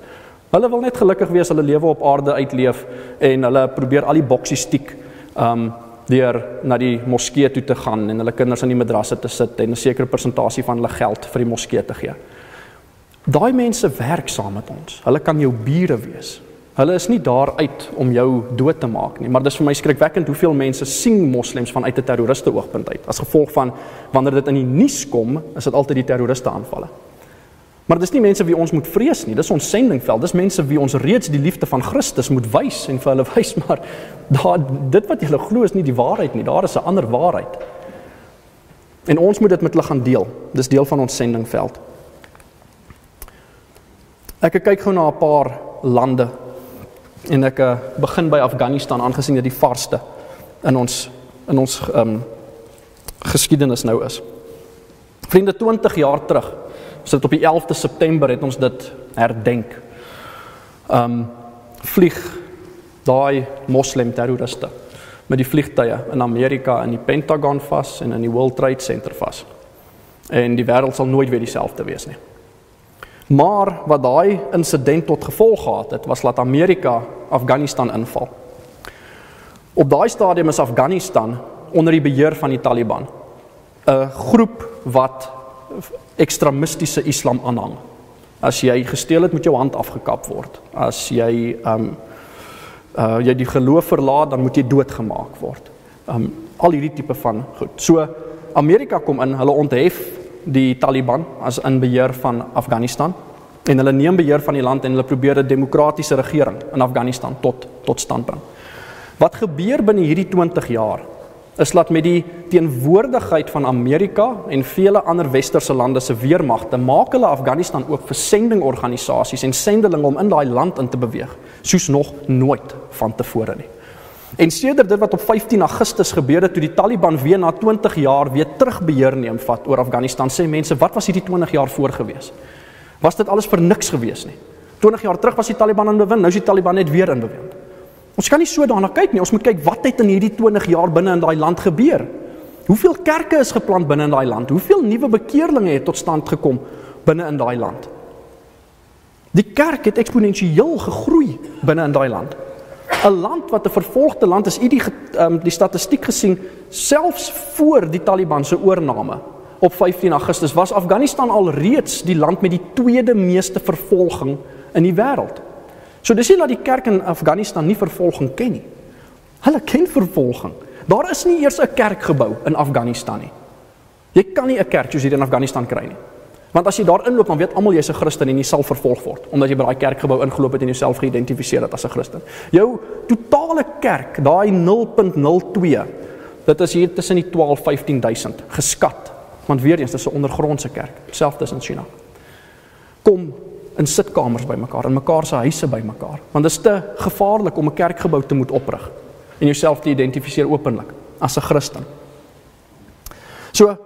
Hulle wil net gelukkig wees, hulle lewe op aarde uitleef en hulle probeer al die boksies stiek um deur na die moskee toe te gaan en hulle kinders in die madrasse te sit en 'n sekere persentasie van hulle geld vir die moskee te gee. Daai mense werk saam met ons. Hulle kan jou bure wees. Hulle is nie daar uit om jou dood te maak nie, maar dis vir my skrikwekkend hoeveel mense sien moslems vanuit 'n terroriste oogpunt uit. As gevolg van wanneer dit in die nuus kom, is dit altyd die terroriste aanvalle. Maar dis nie mense wie ons moet vrees nie. Dis ons sendingveld. Dis mense wie ons reeds die liefde van Christus moet wys en vir hulle wys maar daar dit wat julle glo is nie die waarheid nie. Daar is 'n ander waarheid. En ons moet dit met hulle gaan deel. Dis deel van ons sendingveld. Ek kyk gou na 'n paar lande en ek uh, begin by Afghanistan aangesien dit die varsste in ons in ons um, geskiedenis nou is. Vriende 20 jaar terug, ons het op die 11de September het ons dit herdenk. Um, vlieg daai moslem terroriste met die vliegtye in Amerika in die Pentagon vas en in die World Trade Center vas. En die wêreld sal nooit weer dieselfde wees nie. Maar wat daai insident tot gevolg gehad het, was dat Amerika Afghanistan inval. Op daai stadium is Afghanistan onder die beheer van die Taliban. 'n Groep wat ekstremistiese Islam aanhang. As jy gesteel het, moet jou hand afgekap word. As jy um uh jy die geloof verlaat, dan moet jy doodgemaak word. Um al hierdie tipe van goed. So Amerika kom in, hulle onthef die Taliban as in beheer van Afghanistan en hulle neem beheer van die land en hulle probeer 'n demokratiese regering in Afghanistan tot tot stand bring. Wat gebeur binne hierdie 20 jaar is dat met die teenwoordigheid van Amerika en vele ander westerse lande se weermagte maak hulle Afghanistan ook vir sendingorganisasies en sendelinge om in daai land in te beweeg soos nog nooit vantevore nie. En sedert dit wat op 15 Augustus gebeur het toe die Taliban weer na 20 jaar weer terugbeheer neem vat oor Afghanistan, sê mense, wat was hierdie 20 jaar voor gewees? Was dit alles vir niks gewees nie? 20 jaar terug was die Taliban in bewind, nou is die Taliban net weer in bewind. Ons kan nie so daarna kyk nie. Ons moet kyk wat het in hierdie 20 jaar binne in daai land gebeur. Hoeveel kerke is geplant binne in daai land? Hoeveel nuwe bekeerlinge het tot stand gekom binne in daai land? Die kerk het eksponensieel gegroei binne in daai land. 'n land wat 'n vervolgde land is, u die um, die statistiek gesien selfs voor die Taliban se oorneem op 15 Augustus was Afghanistan al reeds die land met die tweede meeste vervolging in die wêreld. So dis nie dat die kerk in Afghanistan nie vervolging ken nie. Hulle ken vervolging. Daar is nie eers 'n kerk gebou in Afghanistan nie. Jy kan nie 'n kerk soos hier in Afghanistan kry nie. Want as jy daar inloop, dan weet almal jy's 'n Christen en jy sal vervolg word omdat jy by daai kerkgebou ingeloop het en jouself geïdentifiseer het as 'n Christen. Jou totale kerk, daai 0.02, dit is hier tussen die 12 15000 geskat. Want weer eens, dis 'n ondergrondse kerk, selfs in China. Kom in sitkamers bymekaar, in mekaar se huise bymekaar, want dit is te gevaarlik om 'n kerkgebou te moet oprig en jouself te identifiseer openlik as 'n Christen. So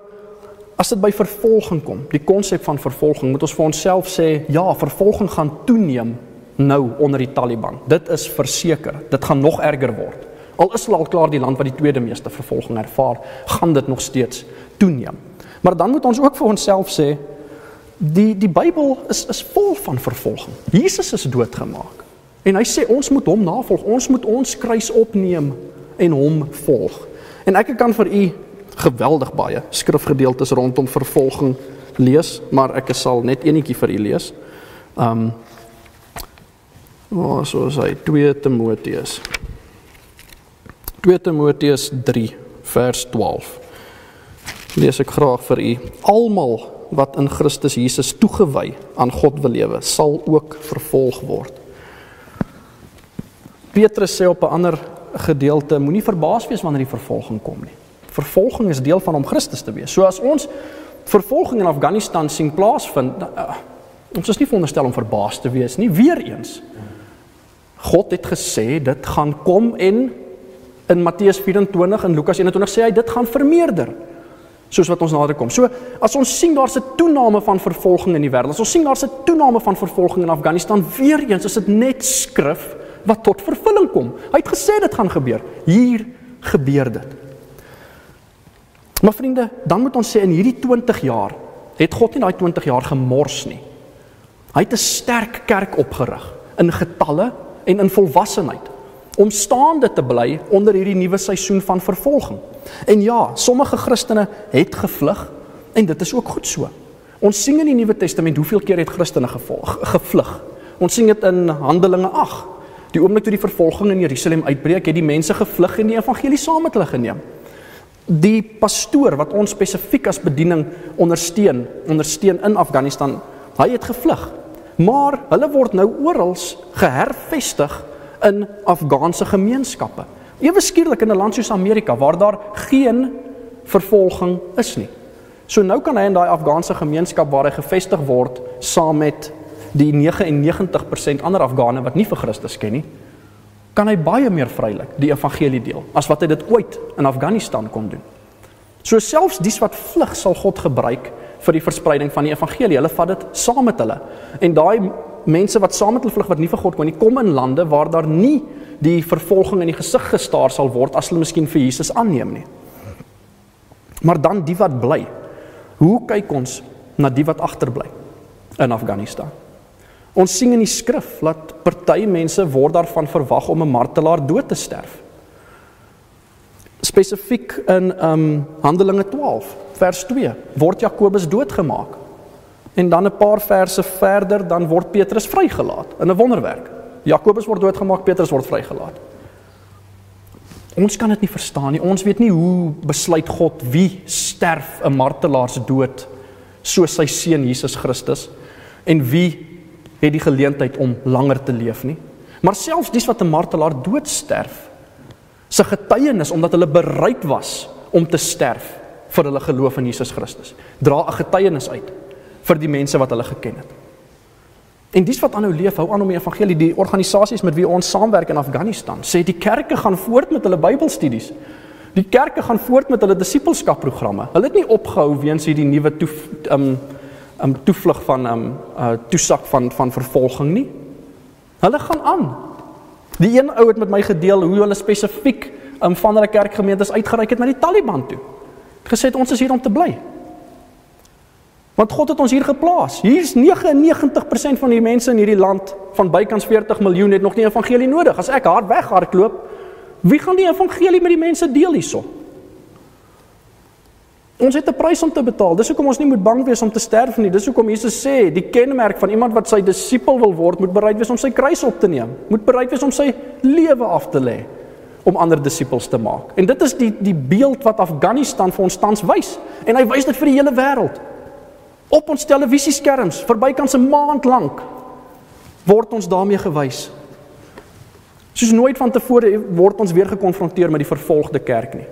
as dit by vervolging kom, die konsep van vervolging, moet ons vir onsself sê, ja, vervolging gaan toeneem nou onder die Taliban. Dit is verseker. Dit gaan nog erger word. Al is hulle al klaar die land wat die tweede meeste vervolging ervaar, gaan dit nog steeds toeneem. Maar dan moet ons ook vir onsself sê, die die Bybel is is vol van vervolging. Jesus is doodgemaak. En hy sê ons moet hom navolg. Ons moet ons kruis opneem en hom volg. En ek kan vir u geweldig baie skrifgedeeltes rondom vervolging lees, maar ek sal net enetjie vir u lees. Um Waar so is hy 2 Timoteus. 2 Timoteus 3 vers 12. Lees ek graag vir u. Almal wat in Christus Jesus toegewy aan God wil lewe, sal ook vervolg word. Petrus sê op 'n ander gedeelte, moenie verbaas wees wanneer die vervolging kom nie vervolging is deel van om Christus te wees. So as ons vervolging in Afghanistan sien plaasvind, uh, ons is nie veronderstel om verbaas te wees nie. Weereens God het gesê dit gaan kom en in Matteus 24 en Lukas 21 sê hy dit gaan vermeerder soos wat ons nader kom. So as ons sien daar's 'n toename van vervolging in die wêreld. As ons sien daar's 'n toename van vervolging in Afghanistan, weer eens is dit net skrif wat tot vervulling kom. Hy het gesê dit gaan gebeur. Hier gebeur dit. Maar vriende, dan moet ons sê in hierdie 20 jaar het God nie daai 20 jaar gemors nie. Hy het 'n sterk kerk opgerig in getalle en in volwassenheid om staande te bly onder hierdie nuwe seisoen van vervolging. En ja, sommige Christene het gevlug en dit is ook goed so. Ons sien in die Nuwe Testament hoeveel keer het Christene gevolg gevlug. Ons sien dit in Handelinge 8 Die oomblik toe die vervolging in Jerusalem uitbreek, het die mense gevlug en die evangelie saam met hulle geneem. Die pastoor wat ons spesifiek as bediening ondersteun, ondersteun in Afghanistan, hy het gevlug. Maar hulle word nou oral gehervestig in Afghaanse gemeenskappe. Ewe skielik in 'n land soos Amerika waar daar geen vervolging is nie. So nou kan hy in daai Afghaanse gemeenskap waar hy gevestig word saam met die 99% ander Afghane wat nie vir Christus ken nie, kan hy baie meer vrylik die evangelie deel as wat hy dit ooit in Afghanistan kon doen. So selfs dies wat vlug sal God gebruik vir die verspreiding van die evangelie. Hulle vat dit saam met hulle. En daai mense wat saam met hulle vlug wat nie vir God kon nie, kom in lande waar daar nie die vervolging in die gesig gestaar sal word as hulle miskien vir Jesus aanneem nie. Maar dan die wat bly. Hoe kyk ons na die wat agterbly in Afghanistan? Ons sien in die skrif dat party mense word daarvan verwag om 'n martelaar dood te sterf. Spesifiek in um Handelinge 12 vers 2 word Jakobus doodgemaak. En dan 'n paar verse verder dan word Petrus vrygelaat in 'n wonderwerk. Jakobus word doodgemaak, Petrus word vrygelaat. Ons kan dit nie verstaan nie. Ons weet nie hoe besluit God wie sterf 'n martelaar se dood soos sy seun Jesus Christus en wie het die geleentheid om langer te leef nie. Maar selfs dies wat 'n martelaar dood sterf, se getuienis omdat hulle bereid was om te sterf vir hulle geloof in Jesus Christus, dra 'n getuienis uit vir die mense wat hulle geken het. En dis wat aanhou leef, hou aan om die evangelie, die organisasies met wie ons saamwerk in Afghanistan, sê die kerke gaan voort met hulle Bybelstudies. Die kerke gaan voort met hulle disippelskapprogramme. Hulle het nie opgehou weens hierdie nuwe toe um um toevlug van um uh toesak van van vervolging nie. Hulle gaan aan. Die een ou het met my gedeel hoe hulle spesifiek um van hulle kerkgemeentes uitgereik het na die Taliban toe. Gesê het ons is hier om te bly. Want God het ons hier geplaas. Hier's 99% van die mense in hierdie land van bykans 40 miljoen het nog nie evangelie nodig. As ek hard weghardloop, wie gaan die evangelie met die mense deel hierso? Ons het 'n prys om te betaal. Dis hoekom ons nie moet bang wees om te sterf nie. Dis hoekom Jesus sê, die kenmerk van iemand wat sy disipel wil word, moet bereid wees om sy kruis op te neem. Moet bereid wees om sy lewe af te lê om ander disippels te maak. En dit is die die beeld wat Afghanistan vir ons tans wys. En hy wys dit vir die hele wêreld op ons televisieskerms vir bykans 'n maand lank word ons daarmee gewys. Soos nooit vantevore word ons weer gekonfronteer met die vervolgde kerk nie.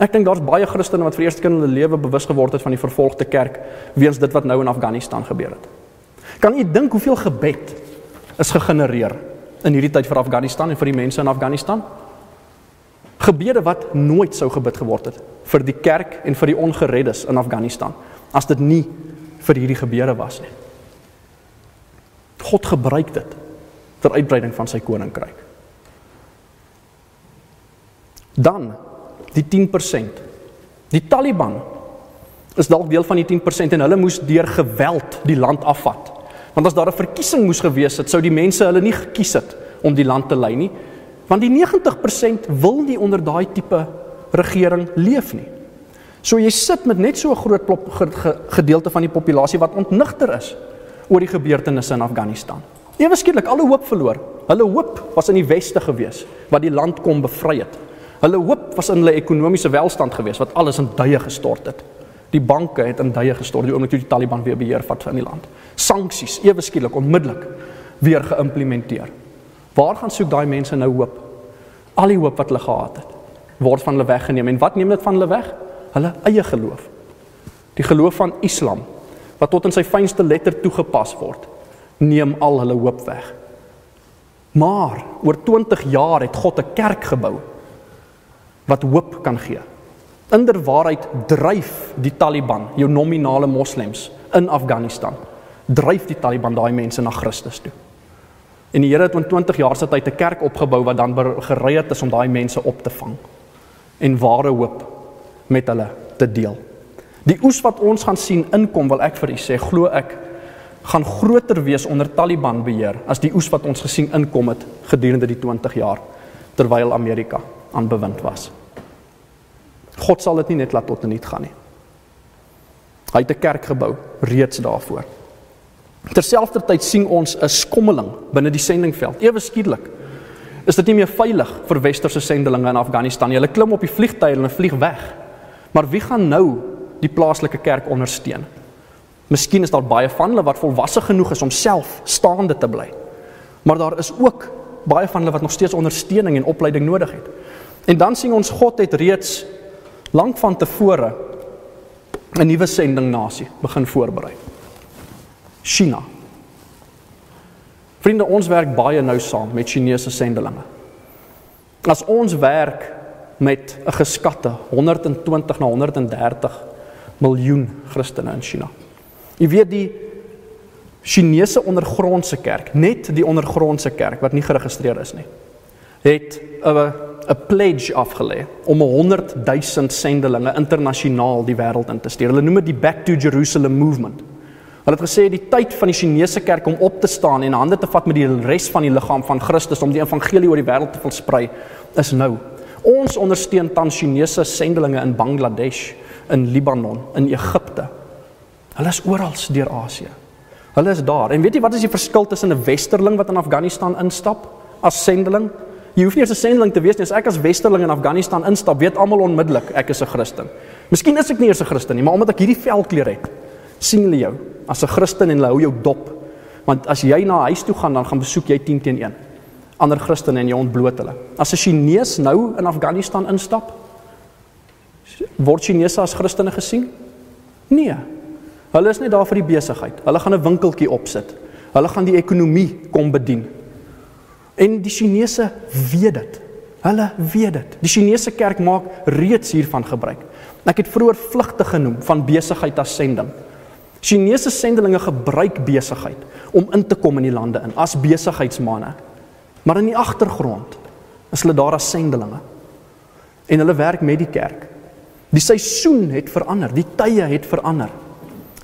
Ek dink daar's baie Christene wat vir eerste keer in hulle lewe bewus geword het van die vervolgde kerk weens dit wat nou in Afghanistan gebeur het. Kan u dink hoeveel gebed is gegenereer in hierdie tyd vir Afghanistan en vir die mense in Afghanistan? Gebede wat nooit sou gebid geword het vir die kerk en vir die ongereddes in Afghanistan as dit nie vir hierdie gebeure was nie. God gebruik dit ter uitbreiding van sy koninkryk. Dan die 10%. Die Taliban is dalk deel van die 10% en hulle moes deur geweld die land afvat. Want as daar 'n verkiesing moes gewees het, sou die mense hulle nie gekies het om die land te lei nie, want die 90% wil nie onder daai tipe regering leef nie. So jy sit met net so 'n groot plop, gedeelte van die populasie wat ontnigter is oor die gebeurtenisse in Afghanistan. Ewe skielik alle hoop verloor. Hulle hoop was in die weste gewees wat die land kom bevry het. Hulle hoop was in hulle ekonomiese welstand gewees wat alles in duie gestort het. Die banke het in duie gestort die oomblik toe die Taliban weer beheer vat van die land. Sanksies ewe skielik onmiddellik weer geïmplementeer. Waar gaan soek daai mense nou hoop? Al die hoop wat hulle gehad het, word van hulle weggeneem en wat neem dit van hulle weg? hulle eie geloof. Die geloof van Islam wat tot in sy fynste letter toegepas word, neem al hulle hoop weg. Maar oor 20 jaar het God 'n kerk gebou wat hoop kan gee. Inderwaarheid dryf die Taliban, jou nominale moslems in Afghanistan, dryf die Taliban daai mense na Christus toe. En die Here het in 20 jaar se tyd 'n kerk opgebou wat dan gereed is om daai mense op te vang en ware hoop met hulle te deel. Die oes wat ons gaan sien inkom, wil ek vir u sê, glo ek gaan groter wees onder Taliban beheer as die oes wat ons gesien inkom het gedurende die 20 jaar terwyl Amerika aan bewind was. God sal dit nie net laat tot nul gaan nie. Hy het 'n kerk gebou reeds daarvoor. Terselfdertyd sien ons 'n skommeling binne die sendingveld. Ewe skielik is dit nie meer veilig vir westerse sendelinge in Afghanistan nie. Hulle klim op die vliegtuie en hulle vlieg weg. Maar wie gaan nou die plaaslike kerk ondersteun? Miskien is daar baie van hulle wat volwasse genoeg is om self staande te bly. Maar daar is ook baie van hulle wat nog steeds ondersteuning en opleiding nodig het. En dan sien ons God het reeds lank van tevore 'n nuwe sending nasie begin voorberei. China. Vriende, ons werk baie nou saam met Chinese sendelinge. As ons werk met 'n geskatte 120 na 130 miljoen Christene in China. Jy weet die Chinese ondergrondse kerk, net die ondergrondse kerk wat nie geregistreer is nie, het 'n 'n pledge afgelê om 100 000 sendelinge internasionaal die wêreld in te stuur. Hulle noem dit die Back to Jerusalem movement. Hulle het gesê die tyd van die Chinese kerk om op te staan en hande te vat met die res van die liggaam van Christus om die evangelie oor die wêreld te versprei is nou. Ons ondersteun tans Chinese sendelinge in Bangladesh, in Libanon, in Egipte. Hulle is oral deur Asië. Hulle is daar. En weet jy wat is die verskil tussen 'n westerling wat in Afghanistan instap as sendeling Jy hoef nie eers 'n sendeling te wees nie. As ek as westerling in Afghanistan instap, weet almal onmiddellik ek is 'n Christen. Miskien is ek nie eers 'n Christen nie, maar omdat ek hierdie velkleur het, sien hulle jou as 'n Christen en hulle hou jou dop. Want as jy na huis toe gaan, dan gaan besoek jy 10 teen 1 ander Christene en jy ontbloot hulle. As 'n Chinees nou in Afghanistan instap, word Chinese as Christene gesien? Nee. Hulle is net daar vir die besigheid. Hulle gaan 'n winkeltjie opsit. Hulle gaan die ekonomie kom bedien. En die Chinese weet dit. Hulle weet dit. Die Chinese kerk maak reeds hiervan gebruik. Ek het vroeër vlugte genoem van besigheid as sending. Chinese sendelinge gebruik besigheid om in te kom in die lande in as besigheidsmane. Maar in die agtergrond is hulle daar as sendelinge. En hulle werk met die kerk. Die seisoen het verander, die tye het verander.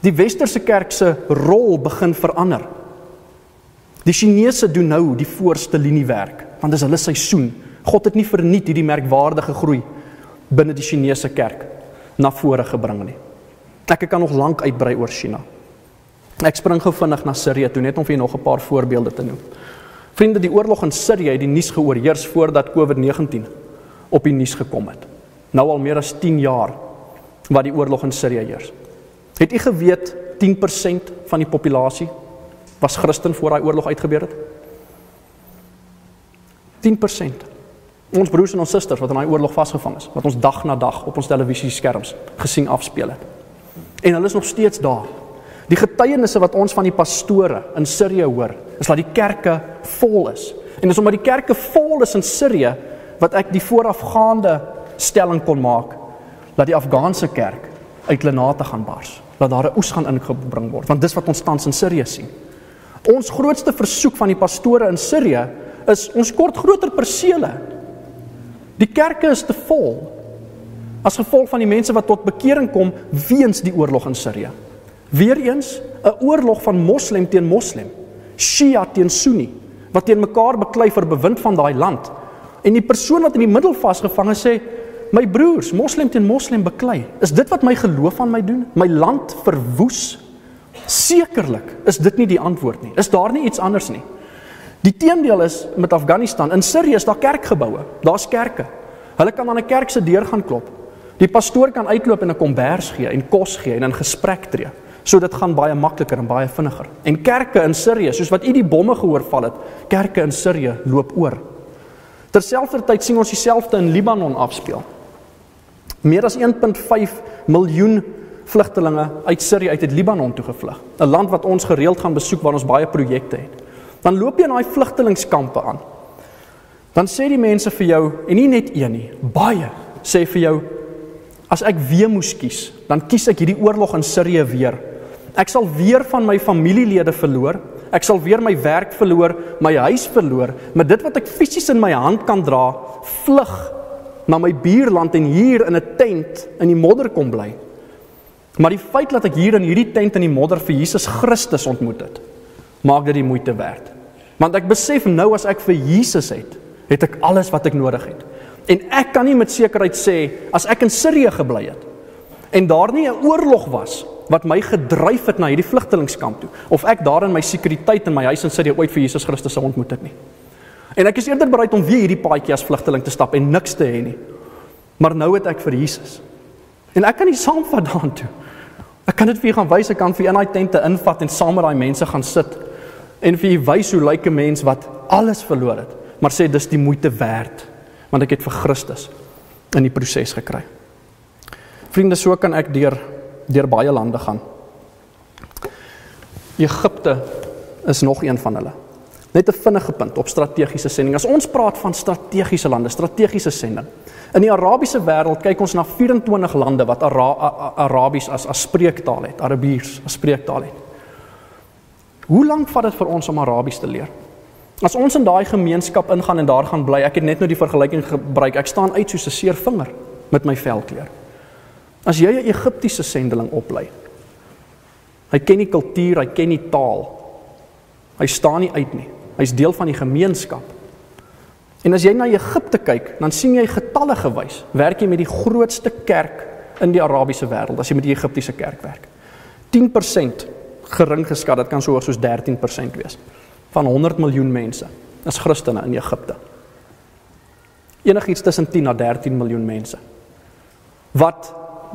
Die westerse kerk se rol begin verander. Die Chinese doen nou die voorste linie werk, want dis hulle seisoen. God het nie verniet hierdie merkwaardige groei binne die Chinese kerk na vore gebring nie. Ek kan nog lank uitbrei oor China. Ek spring gou vinnig na Sirië toe net om vir julle nog 'n paar voorbeelde te noem. Vriende, die oorlog in Sirië het die nuus geoorheers voordat COVID-19 op die nuus gekom het. Nou al meer as 10 jaar wat die oorlog in Sirië heers. Het u geweet 10% van die populasie was Christen voor daai oorlog uitgebeur het? 10%. Ons broers en ons susters wat in daai oorlog vasgevang is, wat ons dag na dag op ons televisieskerms gesien afspeel het. En hulle is nog steeds daar. Die getuienisse wat ons van die pastore in Sirië hoor, is dat die kerke vol is. En dis omdat die kerke vol is in Sirië wat ek die voorafgaande stelling kon maak dat die Afghaanse kerk uit Lenate gaan bars, dat daar 'n oes gaan ingebring word, want dis wat ons tans in Sirië sien. Ons grootste versoek van die pastore in Sirië is ons kort groter persele. Die kerke is te vol as gevolg van die mense wat tot bekering kom weens die oorlog in Sirië. Weereens 'n oorlog van moslem teen moslem, Shia teen Sunni wat teen mekaar beklei vir bewind van daai land. En die persoon wat in die middel vasgevang is sê My broers, moslem teen moslem beklei. Is dit wat my geloof aan my doen? My land verwoes Sekerlik is dit nie die antwoord nie. Is daar nie iets anders nie? Die teendeel is met Afghanistan. In Sirië is daar kerkgeboue. Daar's kerke. Hulle kan aan 'n kerk se deur gaan klop. Die pastoor kan uitloop en 'n kombers gee en kos gee en in gesprek tree. So dit gaan baie makliker en baie vinniger. En kerke in Sirië, soos wat u die bomme gehoor val het, kerke in Sirië loop oor. Terselfdertyd sien ons dieselfde in Libanon afspeel. Meer as 1.5 miljoen vlugtelinge uit Sirië uit het Libanon toe gevlug. 'n Land wat ons gereeld gaan besoek waar ons baie projekte het. Dan loop jy in daai vlugtelingskampe aan. Dan sê die mense vir jou en nie net een nie, baie sê vir jou as ek weer moes kies, dan kies ek hierdie oorlog in Sirië weer. Ek sal weer van my familielede verloor. Ek sal weer my werk verloor, my huis verloor, maar dit wat ek fisies in my hand kan dra, vlug na my buurland en hier in 'n tent in die modder kom bly. Maar die feit dat ek hier in hierdie tent in die modder vir Jesus Christus ontmoet het, maak dit die moeite werd. Want ek besef nou as ek vir Jesus het, het ek alles wat ek nodig het. En ek kan nie met sekerheid sê as ek in Sirië gebly het en daar nie 'n oorlog was wat my gedryf het na hierdie vlugtelingkamp toe of ek daar in my sekuriteit in my huis in Sirië ooit vir Jesus Christus sou ontmoet het nie. En ek is eerder bereid om weer hierdie paadjie as vlugteling te stap en niks te hê nie. Maar nou het ek vir Jesus. En ek kan nie saamvat daartoe. Ek kan dit vir julle gaan wys, ek kan vir in daai tente invat en saam met daai mense gaan sit en vir julle wys hoe lyk 'n mens wat alles verloor het, maar sê dis die moeite werd want ek het vir Christus in die proses gekry. Vriende, so kan ek deur deur baie lande gaan. Egipte is nog een van hulle. Net 'n vinnige punt op strategiese sending. As ons praat van strategiese lande, strategiese sending. In die Arabiese wêreld kyk ons na 24 lande wat Ara Arabies as as spreektaal het, Arabiers as spreektaal het. Hoe lank vat dit vir ons om Arabies te leer? As ons in daai gemeenskap ingaan en daar gaan bly, ek het net nou die vergelyking gebruik. Ek staan uit soos 'n seer vinger met my velkleur. As jy 'n Egiptiese sendeling oplei, hy ken die kultuur, hy ken die taal. Hy staan nie uit nie. Hy's deel van die gemeenskap. En as jy na Egipte kyk, dan sien jy getalle gewys. Werk jy met die grootste kerk in die Arabiese wêreld as jy met die Egiptiese kerk werk. 10% gering geskat, dit kan so hoog soos 13% wees van 100 miljoen mense is Christene in Egipte. Enigiets tussen 10 na 13 miljoen mense wat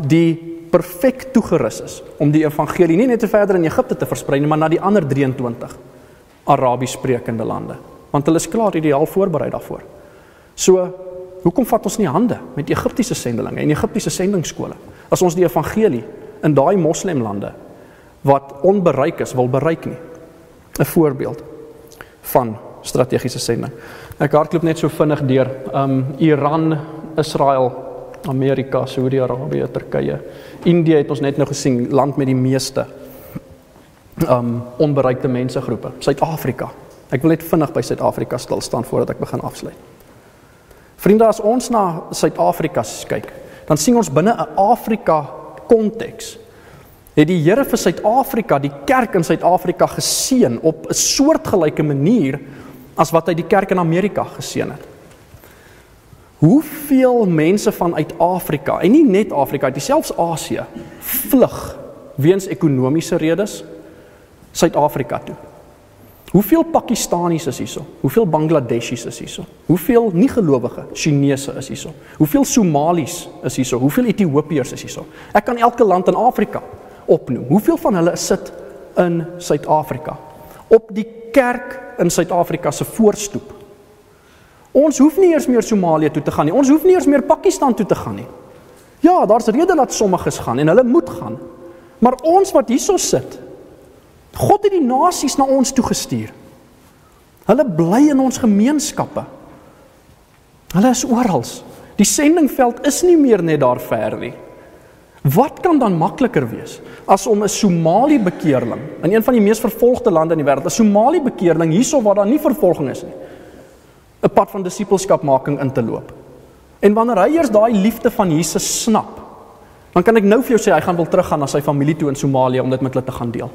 die perfek toegerus is om die evangelie nie net te verder in Egipte te versprei nie, maar na die ander 23 Arabies sprekende lande, want hulle is klaar ideaal voorberei daarvoor. So, hoekom vat ons nie hande met Egiptiese sendelinge en Egiptiese sendingskole as ons die evangelie in daai moslemlande wat onbereik is wil bereik nie? 'n Voorbeeld van strategiese sending. Ek hardloop net so vinnig deur um Iran, Israel, Amerika, Saudi-Arabië, Turkye. Indië het ons net nou gesien land met die meeste um onbereikte mensegroepe. Suid-Afrika. Ek wil net vinnig by Suid-Afrika stil staan voordat ek begin afsluit. Vriende, as ons na Suid-Afrika kyk, dan sien ons binne 'n Afrika konteks het die Here vir Suid-Afrika, die kerk in Suid-Afrika geseën op 'n soortgelyke manier as wat hy die kerk in Amerika geseën het. Hoeveel mense vanuit Afrika en nie net Afrika, dit selfs Asië vlug weens ekonomiese redes Suid-Afrika toe. Hoeveel Pakistanies is hierso? Hoeveel Bangladeshies is hierso? Hoeveel nie-gelowige Chinese is hierso? Hoeveel Somalies is hierso? Hoeveel Ethiopiërs is hierso? Ek kan elke land in Afrika opnoem. Hoeveel van hulle sit in Suid-Afrika? Op die kerk in Suid-Afrika se voorstoep. Ons hoef nie eers meer Somalië toe te gaan nie. Ons hoef nie eers meer Pakistan toe te gaan nie. Ja, daar's redes dat sommiges gaan en hulle moet gaan. Maar ons wat hierso sit, God het die nasies na ons toe gestuur. Hulle bly in ons gemeenskappe. Hulle is oral. Die sendingveld is nie meer net daar ver nie. Wat kan dan makliker wees as om 'n Somali bekeerling in een van die mees vervolgde lande in die wêreld, 'n Somali bekeerling hierso waar daar nie vervolging is nie, 'n pad van disippelskapmaking in te loop. En wanneer hy eers daai liefde van Jesus snap, dan kan ek nou vir jou sê hy gaan wil teruggaan na sy familie toe in Somalië om dit met hulle te gaan deel.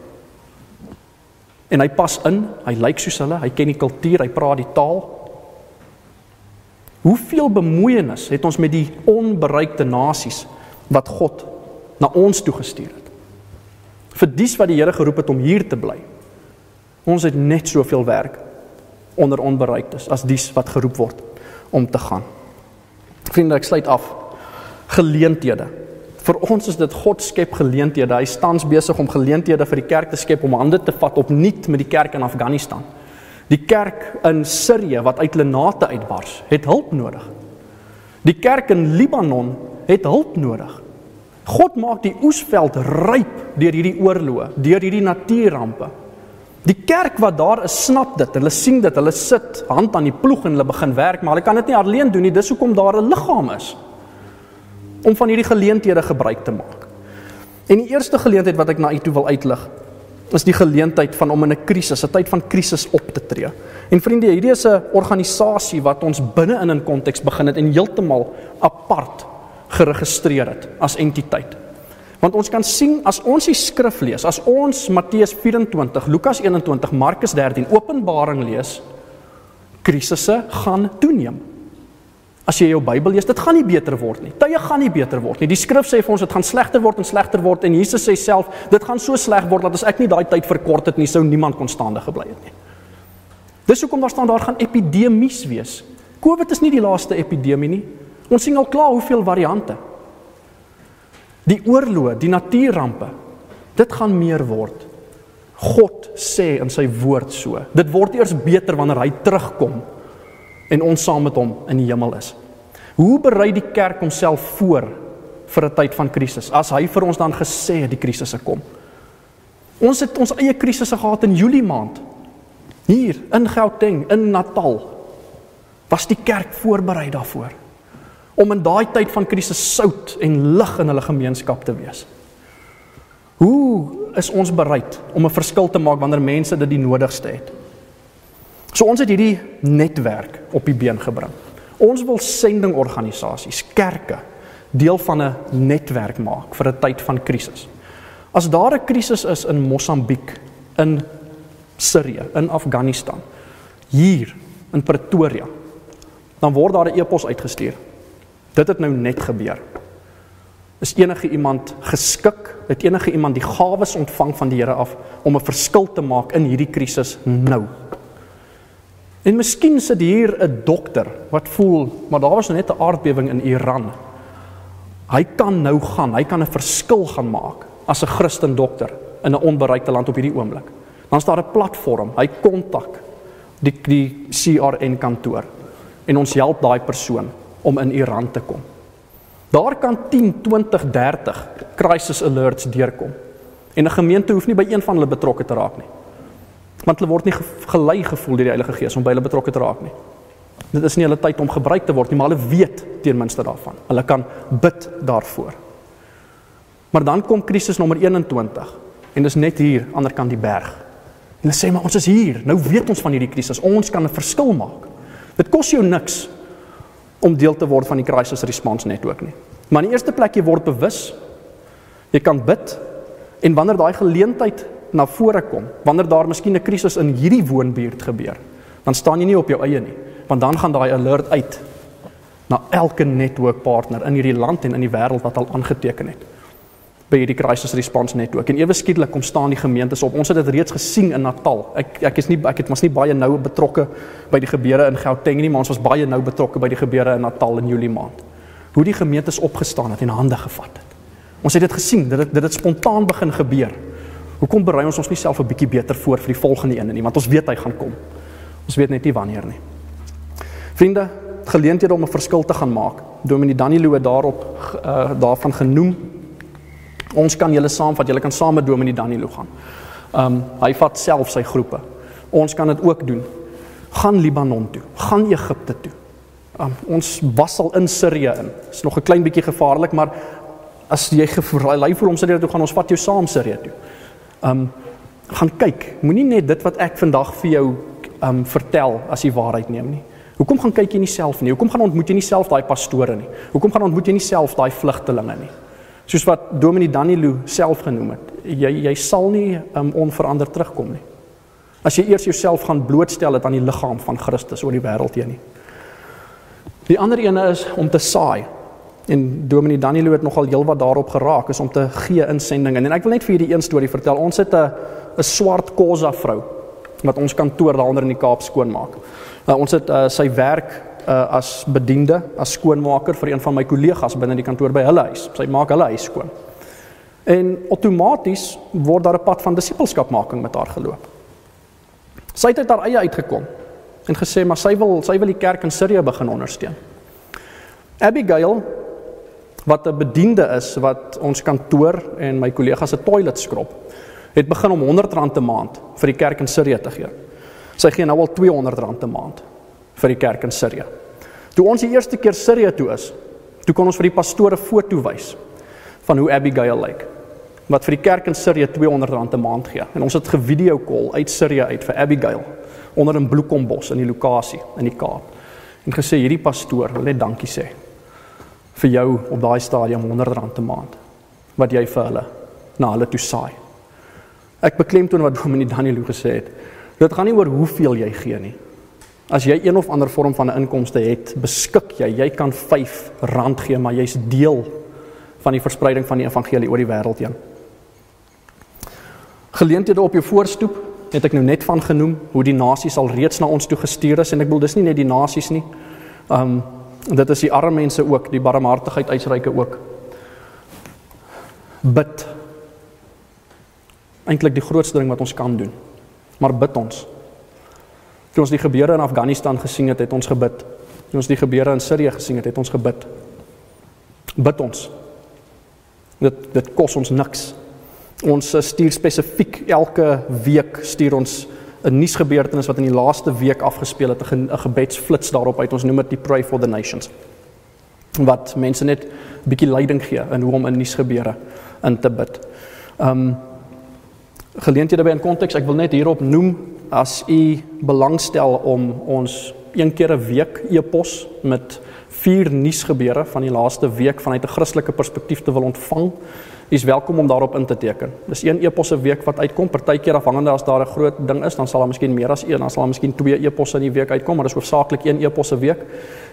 En hy pas in, hy lyk soos hulle, hy ken die kultuur, hy praat die taal. Hoeveel bemoeienis het ons met die onbereikte nasies wat God na ons toe gestuur het. Vir dies wat die Here geroep het om hier te bly. Ons het net soveel werk onder onbereiktes as dies wat geroep word om te gaan. Vriende, ek sluit af. Geleenthede. Vir ons is dit God skep geleenthede. Hy staan besig om geleenthede vir die kerk te skep om hande te vat opnuut met die kerk in Afghanistan. Die kerk in Sirië wat uit lenate uitbars, het hulp nodig. Die kerk in Libanon het hulp nodig. God maak die oesveld ryp deur hierdie oorloë, deur hierdie natuurrampe. Die kerk wat daar is, snap dit. Hulle sien dit. Hulle sit hand aan die ploeg en hulle begin werk, maar hulle kan dit nie alleen doen nie. Dis hoekom daar 'n liggaam is om van hierdie geleenthede gebruik te maak. En die eerste geleentheid wat ek na u toe wil uitlig, is die geleentheid van om in 'n krisis, 'n tyd van krisis op te tree. En vriende, hierdie is 'n organisasie wat ons binne in 'n konteks begin het en heeltemal apart geregistreer het as entiteit. Want ons kan sien as ons die skrif lees, as ons Matteus 24, Lukas 21, Markus 13, Openbaring lees, krisisse gaan toeneem. As jy jou Bybel lees, dit gaan nie beter word nie. Tye gaan nie beter word nie. Die skrif sê vir ons dit gaan slegter word en slegter word en Jesus sê self, dit gaan so sleg word dat as ek nie daai tyd verkort het nie, sou niemand kon staande gebly het nie. Dis hoekom daar staan daar gaan epidemies wees. COVID is nie die laaste epidemie nie. Ons sien al klaar hoeveel variante. Die oorloë, die natuurrampe. Dit gaan meer word. God sê in sy woord so. Dit word eers beter wanneer hy terugkom en ons saam met hom in die hemel is. Hoe berei die kerk homself voor vir 'n tyd van krisis as hy vir ons dan gesê het die krisisse kom? Ons het ons eie krisisse gehad in Julie maand. Hier in Gauteng, in Natal. Was die kerk voorberei daarvoor om in daai tyd van krisis sout en lig in hulle gemeenskap te wees? Hoe is ons bereid om 'n verskil te maak wanneer mense dit die nodigste het? So ons het hierdie netwerk op die been gebring. Ons wil sendingorganisasies, kerke deel van 'n netwerk maak vir 'n tyd van krisis. As daar 'n krisis is in Mosambiek, in Sirië, in Afghanistan, hier in Pretoria, dan word daar 'n e-pos uitgestuur. Dit het nou net gebeur. Is enige iemand geskik? Het enige iemand die gawes ontvang van die Here af om 'n verskil te maak in hierdie krisis nou? En miskien sit hier 'n dokter wat voel, maar daar was nou net 'n aardbewing in Iran. Hy kan nou gaan, hy kan 'n verskil gaan maak as 'n Christen dokter in 'n onbereikte land op hierdie oomblik. Dan staan daar 'n platform. Hy kontak die die CRN kantoor en ons help daai persoon om in Iran te kom. Daar kan 10, 20, 30 crisis alerts deurkom. En 'n gemeente hoef nie by een van hulle betrokke te raak nie. Want hulle word nie gelei gevoel deur die Heilige Gees om by hulle betrokke te raak nie. Dit is nie hulle tyd om gebruik te word nie, maar hulle weet ten minste daarvan. Hulle kan bid daarvoor. Maar dan kom krisis nommer 21 en dis net hier aan die ander kant die berg. En hulle sê maar ons is hier. Nou weet ons van hierdie krisis. Ons kan 'n verskil maak. Dit kos jou niks om deel te word van die crisis response netwerk nie. Maar in die eerste plek jy word bewus. Jy kan bid en wanneer daai geleentheid na vore kom, wanneer daar miskien 'n krisis in hierdie woonbuurt gebeur, dan staan jy nie op jou eie nie, want dan gaan daai alert uit na elke netwerkpartner in hierdie land en in die wêreld wat al aangeteken het by hierdie crisis response netwerk. En ewe skielik kom staan die gemeentes op. Ons het dit reeds gesien in Natal. Ek ek is nie ek het was nie baie nou betrokke by die gebeure in Gauteng nie, maar ons was baie nou betrokke by die gebeure in Natal in Julie maand. Hoe die gemeentes opgestaan het en hande gevat het. Ons het dit gesien, dit het dit het spontaan begin gebeur. Hoekom berei ons ons nie self 'n bietjie beter voor vir die volgende een nie, want ons weet hy gaan kom. Ons weet net nie wanneer nie. Vriende, geleenthede om 'n verskil te gaan maak. Dominee Danilo daarop uh, daarvan genoem Ons kan julle saamvat. Julle kan saam met Dominee Danilo gaan. Um hy vat self sy groepe. Ons kan dit ook doen. Gaan Libanon toe. Gaan Egipte toe. Um ons was al in Sirië in. Is nog 'n klein bietjie gevaarlik, maar as jy gelei vir ons Sirië toe gaan, ons vat jou saam Sirië toe. Um gaan kyk. Moenie net dit wat ek vandag vir jou um vertel as die waarheid neem nie. Hoekom gaan kyk jy nie self nie? Hoekom gaan ontmoet jy nie self daai pastore nie? Hoekom gaan ontmoet jy nie self daai vlugtelinge nie? soos wat Dominee Danilo self genoem het. Jy jy sal nie um, onveranderd terugkom nie. As jy eers jouself gaan blootstel aan die liggaam van Christus oor die wêreld heen nie. Die ander ene is om te saai. En Dominee Danilo het nogal heelwat daarop geraak is om te gee insendinge. En ek wil net vir julle een storie vertel. Ons het 'n 'n swart Kosa vrou wat ons kantoor daaronder in die Kaap skoonmaak. Uh, ons het uh, sy werk uh, as bediende, as skoonmaker vir een van my kollegas binne die kantoor by hulle huis. Sy maak hulle huis skoon. En outomaties word daar 'n pad van disippelskapmaking met haar geloop. Sy het uit haar eie uitgekom en gesê maar sy wil sy wil die kerk in Sirië begin ondersteun. Abigail wat 'n bediende is wat ons kantoor en my kollegas se toilet skrob, het begin om R100 'n maand vir die kerk in Sirië te gee. Sy gee nou al R200 'n maand vir die kerk in Sirië. Toe ons die eerste keer Sirië toe is, toe kon ons vir die pastore foto wys van hoe Abigail lyk wat vir die kerk in Sirië R200 'n maand gee. En ons het gevideo call uit Sirië uit vir Abigail onder 'n bloekombos in die lokasie in die Kaap. En gesê hierdie pastoor wil net dankie sê vir jou op daai stadium R100 'n maand wat jy vir hulle na hulle toe saai. Ek beklemtoon wat Dominee Daniel gesê het. Dit gaan nie oor hoeveel jy gee nie. As jy een of ander vorm van 'n inkomste het, beskik jy, jy kan R5 gee, maar jy's deel van die verspreiding van die evangelie oor die wêreld heen. Geleenthede op jou voorstoep, het ek nou net van genoem hoe die nasies al reeds na ons toe gestuur is en ek bedoel dis nie net die nasies nie. Um dit is die arme mense ook, die barmhartigheid uitreike ook. Bid. Eintlik die grootste ding wat ons kan doen. Maar bid ons. Toe ons die gebeure in Afghanistan gesien het, het ons gebid. Toe ons die gebeure in Sirië gesien het, het ons gebid. Bid ons. Dit dit kos ons niks. Ons stuur spesifiek elke week stuur ons 'n nuusgebeurtenis wat in die laaste week afgespeel het, 'n gebedsflits daarop uit. Ons noem dit die Pray for the Nations. Wat mense net 'n bietjie leiding gee in hoe om 'n nuusgebeure in te bid. Um geleenthede by in konteks, ek wil net hierop noem as u belangstel om ons een keer 'n week e-pos met vier nuusgebeure van die laaste week vanuit 'n Christelike perspektief te wil ontvang, is welkom om daarop in te teken. Dis een e-pos 'n week wat uitkom, partykeer afhangende as daar 'n groot ding is, dan sal daar miskien meer as een, dan sal daar miskien twee e-posse in die week uitkom, maar dis hoofsaaklik een e-pos 'n week.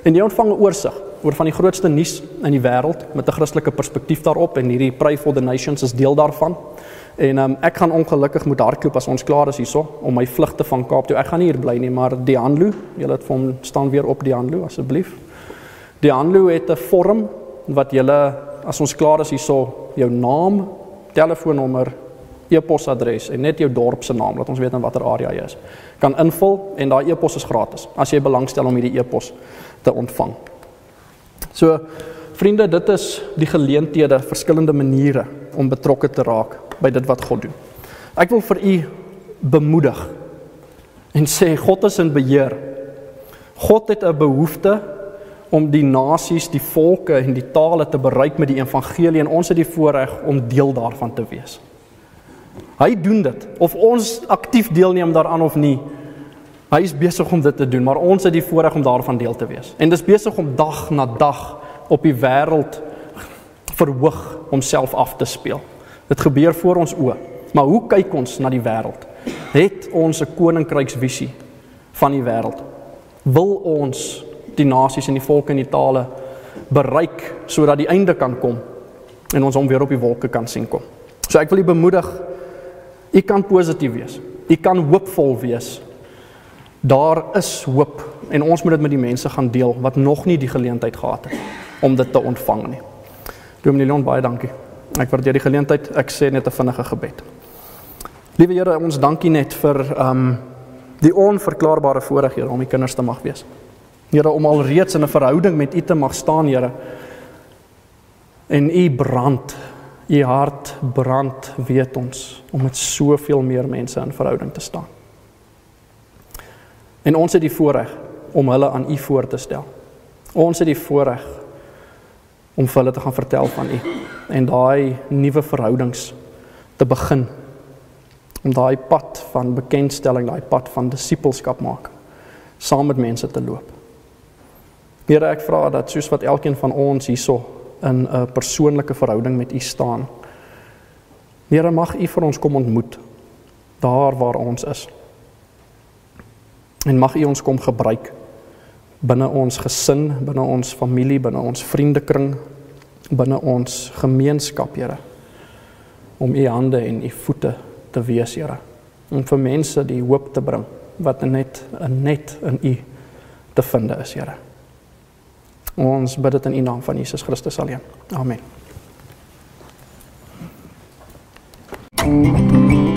En jy ontvang 'n oorsig oor van die grootste nuus in die wêreld met 'n Christelike perspektief daarop en hierdie Pray for the Nations is deel daarvan. En um, ek gaan ongelukkig moet hardloop as ons klaar is hierso om my vlugte van Kaap toe. Ek gaan nie hier bly nie, maar die Hanlu, julle het vir hom staan weer op die Hanlu asseblief. Die Hanlu het 'n vorm wat julle as ons klaar is hierso jou naam, telefoonnommer, e-posadres en net jou dorp se naam dat ons weet in watter area jy is. Kan invul en daai e-pos is gratis as jy belangstel om hierdie e-pos te ontvang. So vriende, dit is die geleenthede, verskillende maniere om betrokke te raak by dit wat God doen. Ek wil vir u bemoedig en sê God is in beheer. God het 'n behoefte om die nasies, die volke en die tale te bereik met die evangelie en ons het die voorreg om deel daarvan te wees. Hy doen dit of ons aktief deelneem daaraan of nie. Hy is besig om dit te doen, maar ons het die voorreg om daarvan deel te wees. En dis besig om dag na dag op die wêreld verhoog homself af te speel. Dit gebeur voor ons oë. Maar hoe kyk ons na die wêreld? Het ons 'n koninkryksvisie van die wêreld? Wil ons die nasies en die volke en die tale bereik sodat die einde kan kom en ons hom weer op die wolke kan sien kom. So ek wil u bemoedig. U kan positief wees. U kan hoopvol wees. Daar is hoop en ons moet dit met die mense gaan deel wat nog nie die geleentheid gehad het om dit te ontvang nie. Dominee Leon baie dankie. Ek waardeer die geleentheid. Ek sê net 'n vinnige gebed. Liewe Here, ons dankie net vir ehm um, die onverklaarbare voorreg hier om u kinders te mag wees. Here om al reeds in 'n verhouding met U te mag staan, Here. En U brand, U hart brand, weet ons, om met soveel meer mense in verhouding te staan. En ons het die voorreg om hulle aan U voor te stel. Ons het die voorreg om vir hulle te gaan vertel van U en daai nuwe verhoudings te begin om daai pad van bekendstelling, daai pad van disippelskap maak saam met mense te loop. Here ek vra dat soos wat elkeen van ons hierso in 'n persoonlike verhouding met U staan. Here mag U vir ons kom ontmoet daar waar ons is. En mag U ons kom gebruik binne ons gesin, binne ons familie, binne ons vriendekring, binne ons gemeenskap, Here. Om U hande en U voete te wees, Here. Om vir mense die hoop te bring wat net net in U te vind is, Here. Ons bid dit in U naam van Jesus Christus alleen. Amen. Thank you.